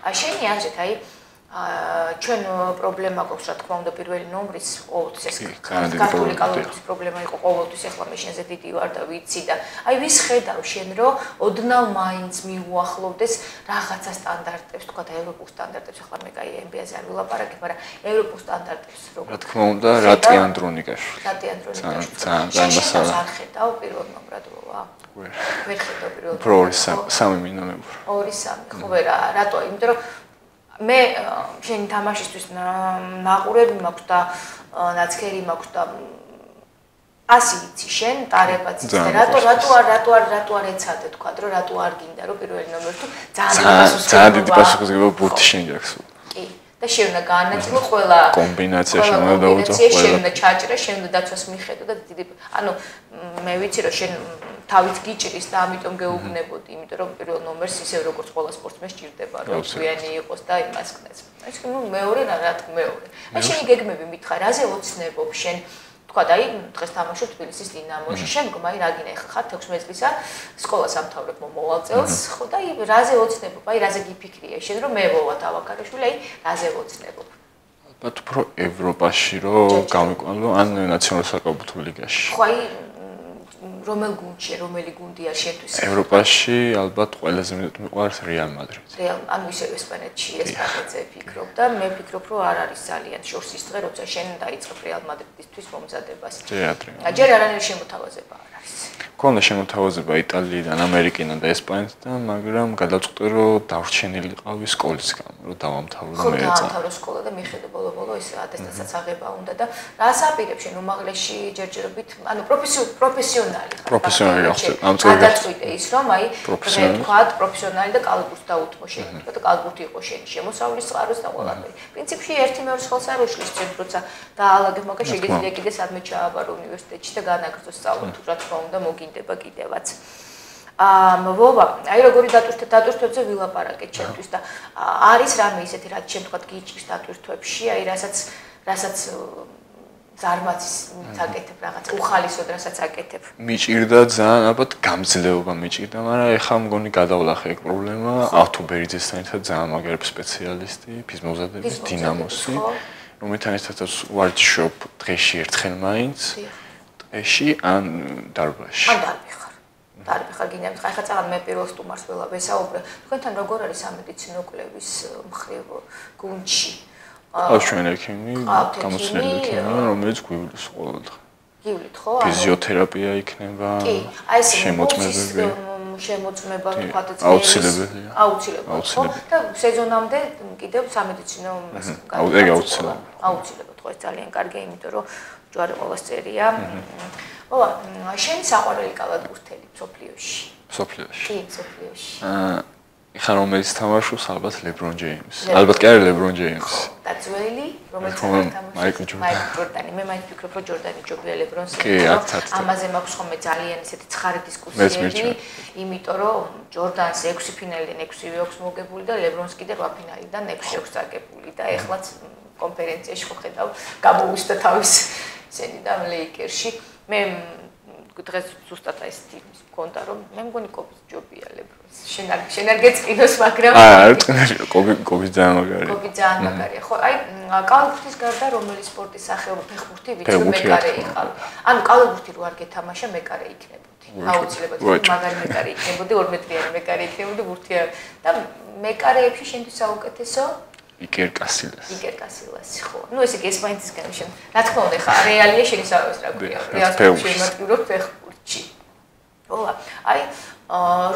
აი, შენი აზრით, აი აა ჩვენ პრობლემა გვაქვს რა თქმა უნდა პირველი ნომრის ყოველთვის ეს კარტული კალორიის პრობლემა იყო ყოველთვის ახლა მე შენზე დიდი ვარ და ვიცი და აი ვის ხედავ შენ რომ ოდნავ მაინც მიუახლოვდეს რაღაცა სტანდარტებს თქვა და ევროპულ სტანდარტებს ახლა მე კაი NBA-ზე არ ვილაპარაკე მაგრამ ევროპულ სტანდარტებს როგორ რა თქმა უნდა რატი ანდრონიკაშვილი რატი andronikaშვილი ძალიან ძალიან მასალა არ ხედავ პირველ ნომრად როა ვერ ვერ ხედავ პირველ ნომრად პრო 3 3 მინომე 2 3 ხო ვერა რატო? იმიტომ რომ მე შენი თამაშისთვის ნაყურები მაქვს და ნაცქერი მაქვს და ასი ვიცი შენ ტარებაც იცი რატო რატო არ რატო არ რატო არ ეცადე თქვა რომ რატო არ გინდა რომ პირველი ნომერი თუ? ძალიან ძალიან დიდი პასუხისგება ბურთი შენ გაქვს კი. და შენ უნდა გაანაწილო ყველა კომბინაცია შენ უნდა დაუწყო ყველა შენ უნდა ჩაჭრა შენ უნდა დაცვას მიხედო და დიდი ანუ მე ვიცი რომ შენ თავით გიჭრის და ამიტომ გეუბნებოდი, იმიტომ რომ პირველ ნომერს ისე როგორც ყველა სპორტსმენს ჭირდება, რომ გვიანი იყოს და იმას ქნეს. ეს კი ნუ მეორე რა რა თქმა მეორე. აი შენი გეგმები მითხა, რაზე ოცნებობ შენ? თქვა და აი დღეს თამაშობ თბილისის დინამოში. შემდგომ აი რა გინე ხარ 16 წლისა სკოლას ამთავრებ მოვალ წელს, ხო და აი რაზე ოცნებობ? აი რაზე გიფიქრია შენ რომ მე ვოვა თავაკარეშვილი, აი რაზე ოცნებობ? ალბათ უფრო ევროპაში რო გამიყვანო ან ნაციონალურ საკალათბურთო ლიგაში. ხო აი რომელ გუნდში, რომელი გუნდია შენთვის? ევროპაში ალბათ ყველაზე მეტად მიყვარს რეალ მადრიდი. რეალ, ანუ ისე ესპანეთში ესპანეთზე ფიქრობ და მე ფიქრობ, რომ არ არის ძალიან შორს ის დღე, როცა შენ დაიწყებ რეალ მადრიდისთვის მომზადებას. ჯერ არანაირი შემოთავაზება არ არის. ქონდა შემოთავაზება იტალიიდან, ამერიკიდან და ესპანეთიდან, მაგრამ გადაწყვიტე რომ დავრჩენილი ყავი სკოლის გამო, რომ დავამთავრო მე ეცა. ხო, დავამთავრო სკოლა და მიხედო ბოლო-ბოლო ეს ატესტაცაც აღება უნდა და რას აპირებ შენ უმაღლესში ჯერჯერობით, ანუ პროფესიონალი ხარ. პროფესიონალი ხარ. ამ წელს გადაწყვიტე ის რომ აი თქვა პროფესიონალი და კალბურს დაუთმო შენ. და კალბურთი იყო შენ შემოსავლის წყაროს და ყველაფერი. პრინციპში ერთი მეორე ხელს არ უშლის როცა დაალაგებ, მაგრამ შეგიძლია კიდე სადმე ჩააბარო უნივერსიტეტში და განაგრძო სწავლა თუ რა თქმა უნდა მოგი მინდება კიდევაც. აა ვოვა, აი როგორი დატვირთე დატვირთვებზე ვილაპარაკეთ ჩემთვის და არის რამე ისეთი რაც ჩემ თქვა გიჭირს დატვირთვებში, აი რასაც რასაც ზარმაცის წაკეთებ რაღაც უხალისოდ რასაც აკეთებ. მიჭირდა ძალიან ალბათ გამძლეობა მიჭირდა, მაგრამ ეხლა მგონი გადავლახე ეგ პრობლემა ავტობერიძესთან ერთად ძალიან მაგარი სპეციალისტი, ფიზმოზადების დინამოსი. რომელთან ერთადაც ვარჯიშობ დღეში ერთხელ მაინც. დიახ. ეში ან დარბაში. ან დარბი ხარ. დარბი ხარ გინდა ხა ხა წაღან მე პირველ სტუმარს ველა ვესაუბრე. თქვენთან როგორ არის სამედიცინო კვლევის მხრივ გუნჩი? აა ჩვენ ექიმი, გამოცდილი ექიმი, რომელიც გვივლის ყოველდღე. გივლით ხო? ფიზიოთერაპია იქნება. კი, აი ეს შემოწმებები. შემოწმება თქვა და აუცილებელია. აუცილებელია. და სეზონამდე კიდევ სამედიცინო მას გაუწია. აუცილებელია. აუცილებელია. თქვა ძალიან კარგია, იმიტომ რომ ჯვარი ყოველს წერია. ო, შენ საყვარელი კალათბურთელი სოფლიოში. სოფლიოში. კი, სოფლიოში. აა ხან რომელიც თამაშობს ალბათ LeBron James. ალბათ კი არის LeBron James. და ძველი, რომელიც თამაშობს. Michael Jordan. მე მაინც ვფიქრობ, რომ Jordan-ი ჯობია LeBron-ს. კი, ათათი. ამაზე მაქვს ხოლმე ძალიან ისეთი ცხარი დისკუსიები, იმიტომ რომ Jordan-ს 6 ფინალიდან 6-ვე აქვს მოგებული და LeBron-ს კიდე 8 ფინალიდან 6 აქვს წაგებული და ეხლაც კონფერენციაში ხო ხედავ გამოვიშთა თავის სენი და ლეიკერში. მე დღეს ზუსტად ეს ტიპის მქონდა რომ მე მგონი კობის ჯობია ლებრონს შენ არ შენ არ გეწკინოს მაგრამ აა კობი კობის ძალიან მაგარია კობი ძალიან მაგარია ხო აი კალბურთის გარდა რომელი სპორტის სახეობა ფეხბურთი ვიცი მეკარე იყავ ანუ კალბურთი რო არ გეთამაშა მეკარე იქნებოდი. აუცილებლად მაგარი მეკარე იქნებოდი 2 მეტრიანი მეკარე იქნებოდი ბურთია და მეკარეებში შენთვის საუკეთესო იკერ კასილას. იკერ კასილასი ხო. ნუ ესე იგი ესპანეთისგან შენ. რა თქმა უნდა, ხა რეალია შენი საერთოდ რა ქვია. რეალს შემოწირო ფეხბურთში. ო აი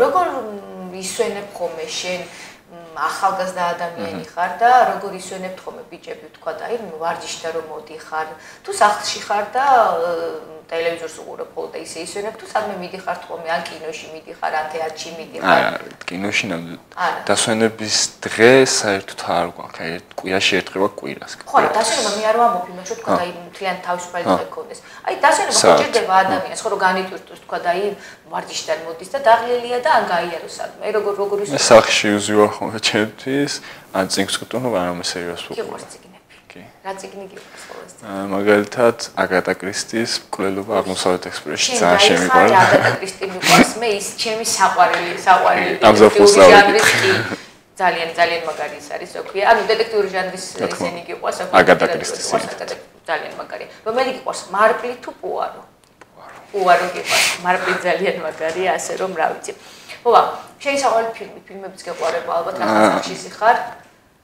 როგორ ისვენებ ხოლმე შენ ახალგაზრდა ადამიანი ხარ და როგორ ისვენებთ ხოლმე ბიჭები თქვა და აი ვარჯიშთა რომ მოდიხარ თუ სახლში ხარ და ტელევიზორს უყურებ ხოლმე ისე ისვენებ თუ სადმე მიდიხარ ხოლმე ან კინოში მიდიხარ ან თეატრში მიდიხარ? არა კინოში ნამდვილად დასვენების დღე საერთოდ არ გვაქვს. აი კვირაში ერთხელ კვირას. ხო დასვენება მე არ ვამბობ იმას რომ თქვა და მთლიან თავისუფალი დღე გქონდეს. აი დასვენება ხო ჭირდება ადამიანს ხო რომ განიტვირთოს თქვა და აი ვარჯიშთან მოდის და დაღლილია და ან გაიაროს სადმე. აი როგორ როგორ ის სახში უზიო ხოლმე ჩემთვის ან წინს ვკტუნო არამე სერიოზს ვუყურებ კი. რა გიყვარს ყოველთვის? აა მაგალითად აგატა კრისტის მკვლელობა აღმოსავლეთ ექსპრესში ძალიან შემიყვარდა. აგატა კრისტი მიყვარს მე ის ჩემი საყვარელი საყვარელი (laughs) ჟანრის კი. ძალიან ძალიან მაგარი ის არის ოქია. ანუ დეტექტიური ჟანრის ესენი გიყვარს აგატა კრისტი. ძალიან მაგარი. რომელი გიყვარს? მარპლი თუ პუარო? პუარო. პუარო გიყვარს. მარპლი ძალიან მაგარია, ასე რომ რა ვიცი. ხოა, შენ საყვარელი ფილმი, ფილმებიც გეყვარება ალბათ, რა ხარ ხარ?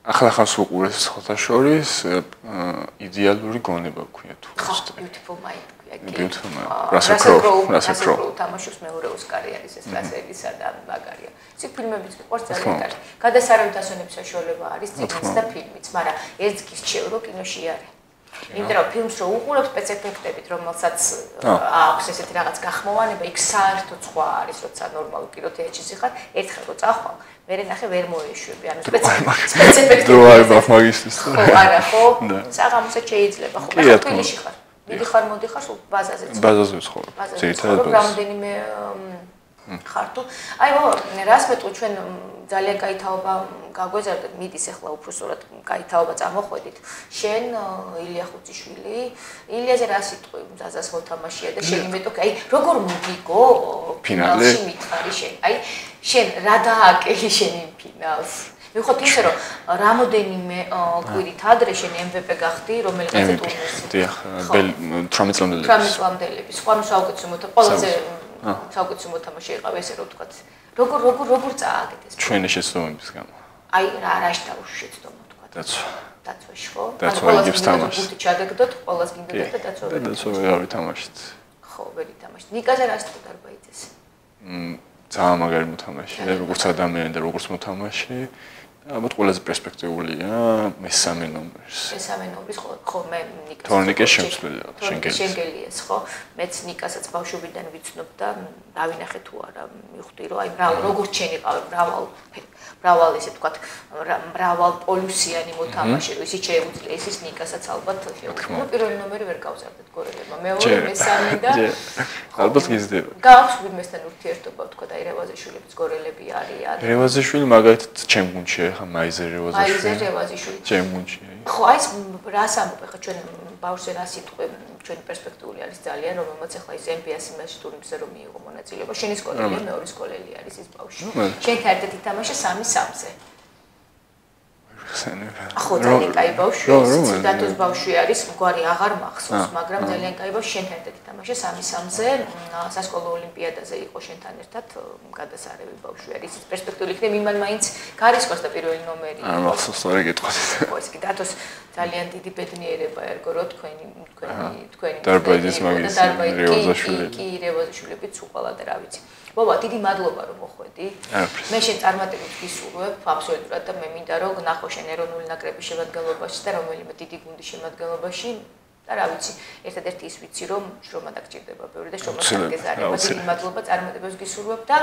ახლა ხავს უყურეს ხოთა შორის იდეალური გონება ქვია თუ beautiful mind ქვია კი. Beautiful mind. რასაკრო რასაკრო თამაშობს მეორე ოსკარი არის ეს რასელისა და მაგარია. ცი ფილმებიც მიყვარს ძალიან კარგი. გადასარავით ასონების საშუალება არის ციგნიც და ფილმიც მაგრამ ერთს გირჩევ რომ კინოში არის. იმიტომ რომ ფილმს რო უყურებ სპეციფიკებით რომელსაც აქვს ესეთი რაღაც გახმოვანება იქ საერთოდ სხვა არის როცა ნორმალურ კინოთეატრში ხარ ერთხელ რო წახვალ მე ნახე ვერ მოეშვები ანუ სპეციფიკები დრო არ ბახ მაგისტრის ხო არა ხო საღამოსაც შეიძლება ხო მე თბილისში ხარ. მიდიხარ მოდიხარ სულ ბაზაზე ბაზაზე ვცხოვრობ ძირითადად რამდენიმე ხარ თუ აი ო რას მეტყვი ჩვენ ძალიან кай თაობა გაგვეზარდა მიდის ახლა უფროსურად кай თაობა წამოხვედით შენ ილია ხუციშვილი ილიაზე რა სიტყვი ზაზას მოთამაშია და შენ იმეთო აი როგორ მოგიგო ფინალში მითხარი შენ აი შენ რა დააკელი შენ იმ ფინალს მიხოთ ისე რომ რამოდენიმე კვირით ადრე შენ MVP გახდი რომელიღაცა ტურნირში დიახ 18 წლამდელი 18 წლამდელი სხვა ნუ საუკეთესო მოთამაშე ყველაზე საუკეთესო მოთამაშე იყავ ესე რომ ვთქვათ. როგორ როგორ როგორ წააგეთ ეს ჩვენი შეცდომების გამო. აი რა რაში დაუშეცდომა ვთქვათ. დაცვა დაცვაში ხო დაცვა იგებს თამაშს. გუთი ჩადაგდოთ ყოველას გინდოდა და დაცვა და დაცვა ვერავი თამაშით ხო ვერი თამაშით ნიკაზე რა სტუდ არბაიძეს მ ძალიან მაგარი მოთამაშე. როგორც ადამიანი და როგორც მოთამაშე ალბათ ყველაზე პერსპექტიულია მესამე ნომერს. მესამე ნომერის ხო ხო მე ნიკას. თორნიკე შემსვლელია, შენგელი. შენგელიას ხო? მეც ნიკასაც ბავშვობიდან ვიცნობ და დავინახე თუ არა, მივხვდი რომ აი მრავალ როგორც შენ იყავ მრავალ მრავალ ისე თქვა მრავალ პოლუსიანი მოთამაშე რომ ისიც შეუძლია ისიც ნიკასაც ალბათ შეუძლია. პირველი ნომერი ვერ გავზარდეთ გორელებმა. მეორე მესამე (laughs) და ალბათ გიზდება. გავს ვინმესთან ურთიერთობა თქვა და ერევაზიშვილიც გორელები არიან. ერევაზიშვილი მაგალითად ჩემ გუნდში ხა მაიზერ ერევაზიშვილი. მაიზერ ერევაზიშვილი. ჩემ გუნდში. ხო აი რას ამბობ ხა ჩვენ ბავშვზე რა სიტყვე ჩვენი პერსპექტიული არის ძალიან რომელმაც ახლა ის MPS იმაში ტურნირზე რომ მიიღო მონაწილეობა შენი სკოლელი მეორე სკოლელი არის ის ბავშვი შენთან ერთად ითამაშე 3-3-ზე ხსენებ. ხო, ძალიან კაი ბავშვი, სიციდათოს ბავშვი არის, მგვარი აღარ მახსოვს, მაგრამ ძალიან კაი ბავშვი შენ ერთად ითამაშე სამი-სამზე, სასკოლო ოლიმპიადაზე იყო შენთან ერთად გადასარევი ბავშვი არის. ის პერსპექტიული იქნება იმან მაინც გარისხოს და პირველი ნომერი. არ მახსოვს, სწორი გითხოთ. ხო, ის კი დათოს ძალიან დიდი ბედნიერება ერგო რო თქვენი თქვენი თქვენი დარბაიძის მაგის რევაზაშვილი. კი, რევაზაშვილებიც უყალა და რა ვიცი. ბობა, დიდი მადლობა რომ მოხვედი. მე შენ წარმატებით გისურვებ აბსოლუტურად და მე მინდა რომ ნახო შენ ეროვნული ნაკრების შემადგენლობაში და რომელიმე დიდი გუნდის შემადგენლობაში და რა ვიცი, ერთადერთი ის ვიცი რომ შრომა დაგჭირდება ბევრი და შრომა დაგეზარება. დიდი მადლობა წარმატებებს გისურვებ და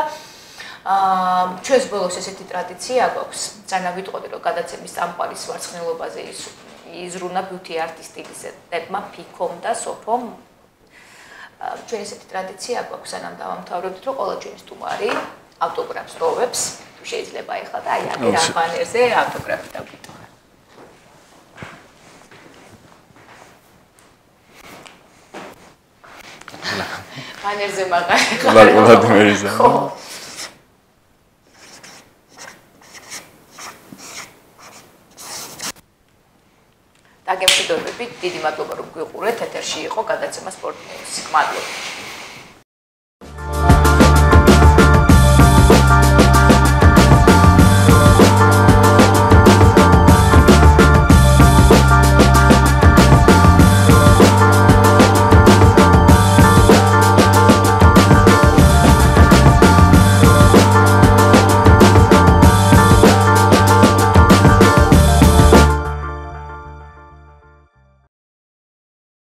აა ჩვენს ბოლოს ესეთი ტრადიცია გვაქვს. ძალიან ვიტყოდი რომ გადაცემის წამყვანის ვარცხნილობაზე ის იზრუნა ბიუთი არტისტებმა ფიქომ და სოფომ ჩვენ ესეთი ტრადიცია გვაქვს ანამ დავამთავრებთ რომ ყველა ჩვენი სტუმარი ავტოგრაფს როვებს. თუ შეიძლება ეხლა და აი აქ რა ბანერზე ავტოგრაფი დავკითხო ბანერზე მაგარი ვლადიმირიზა ხო დაგემშვიდობებით, დიდი მადლობა რომ გვიყურეთ, ეთერში იყო გადაცემა სპორტის. მადლობა.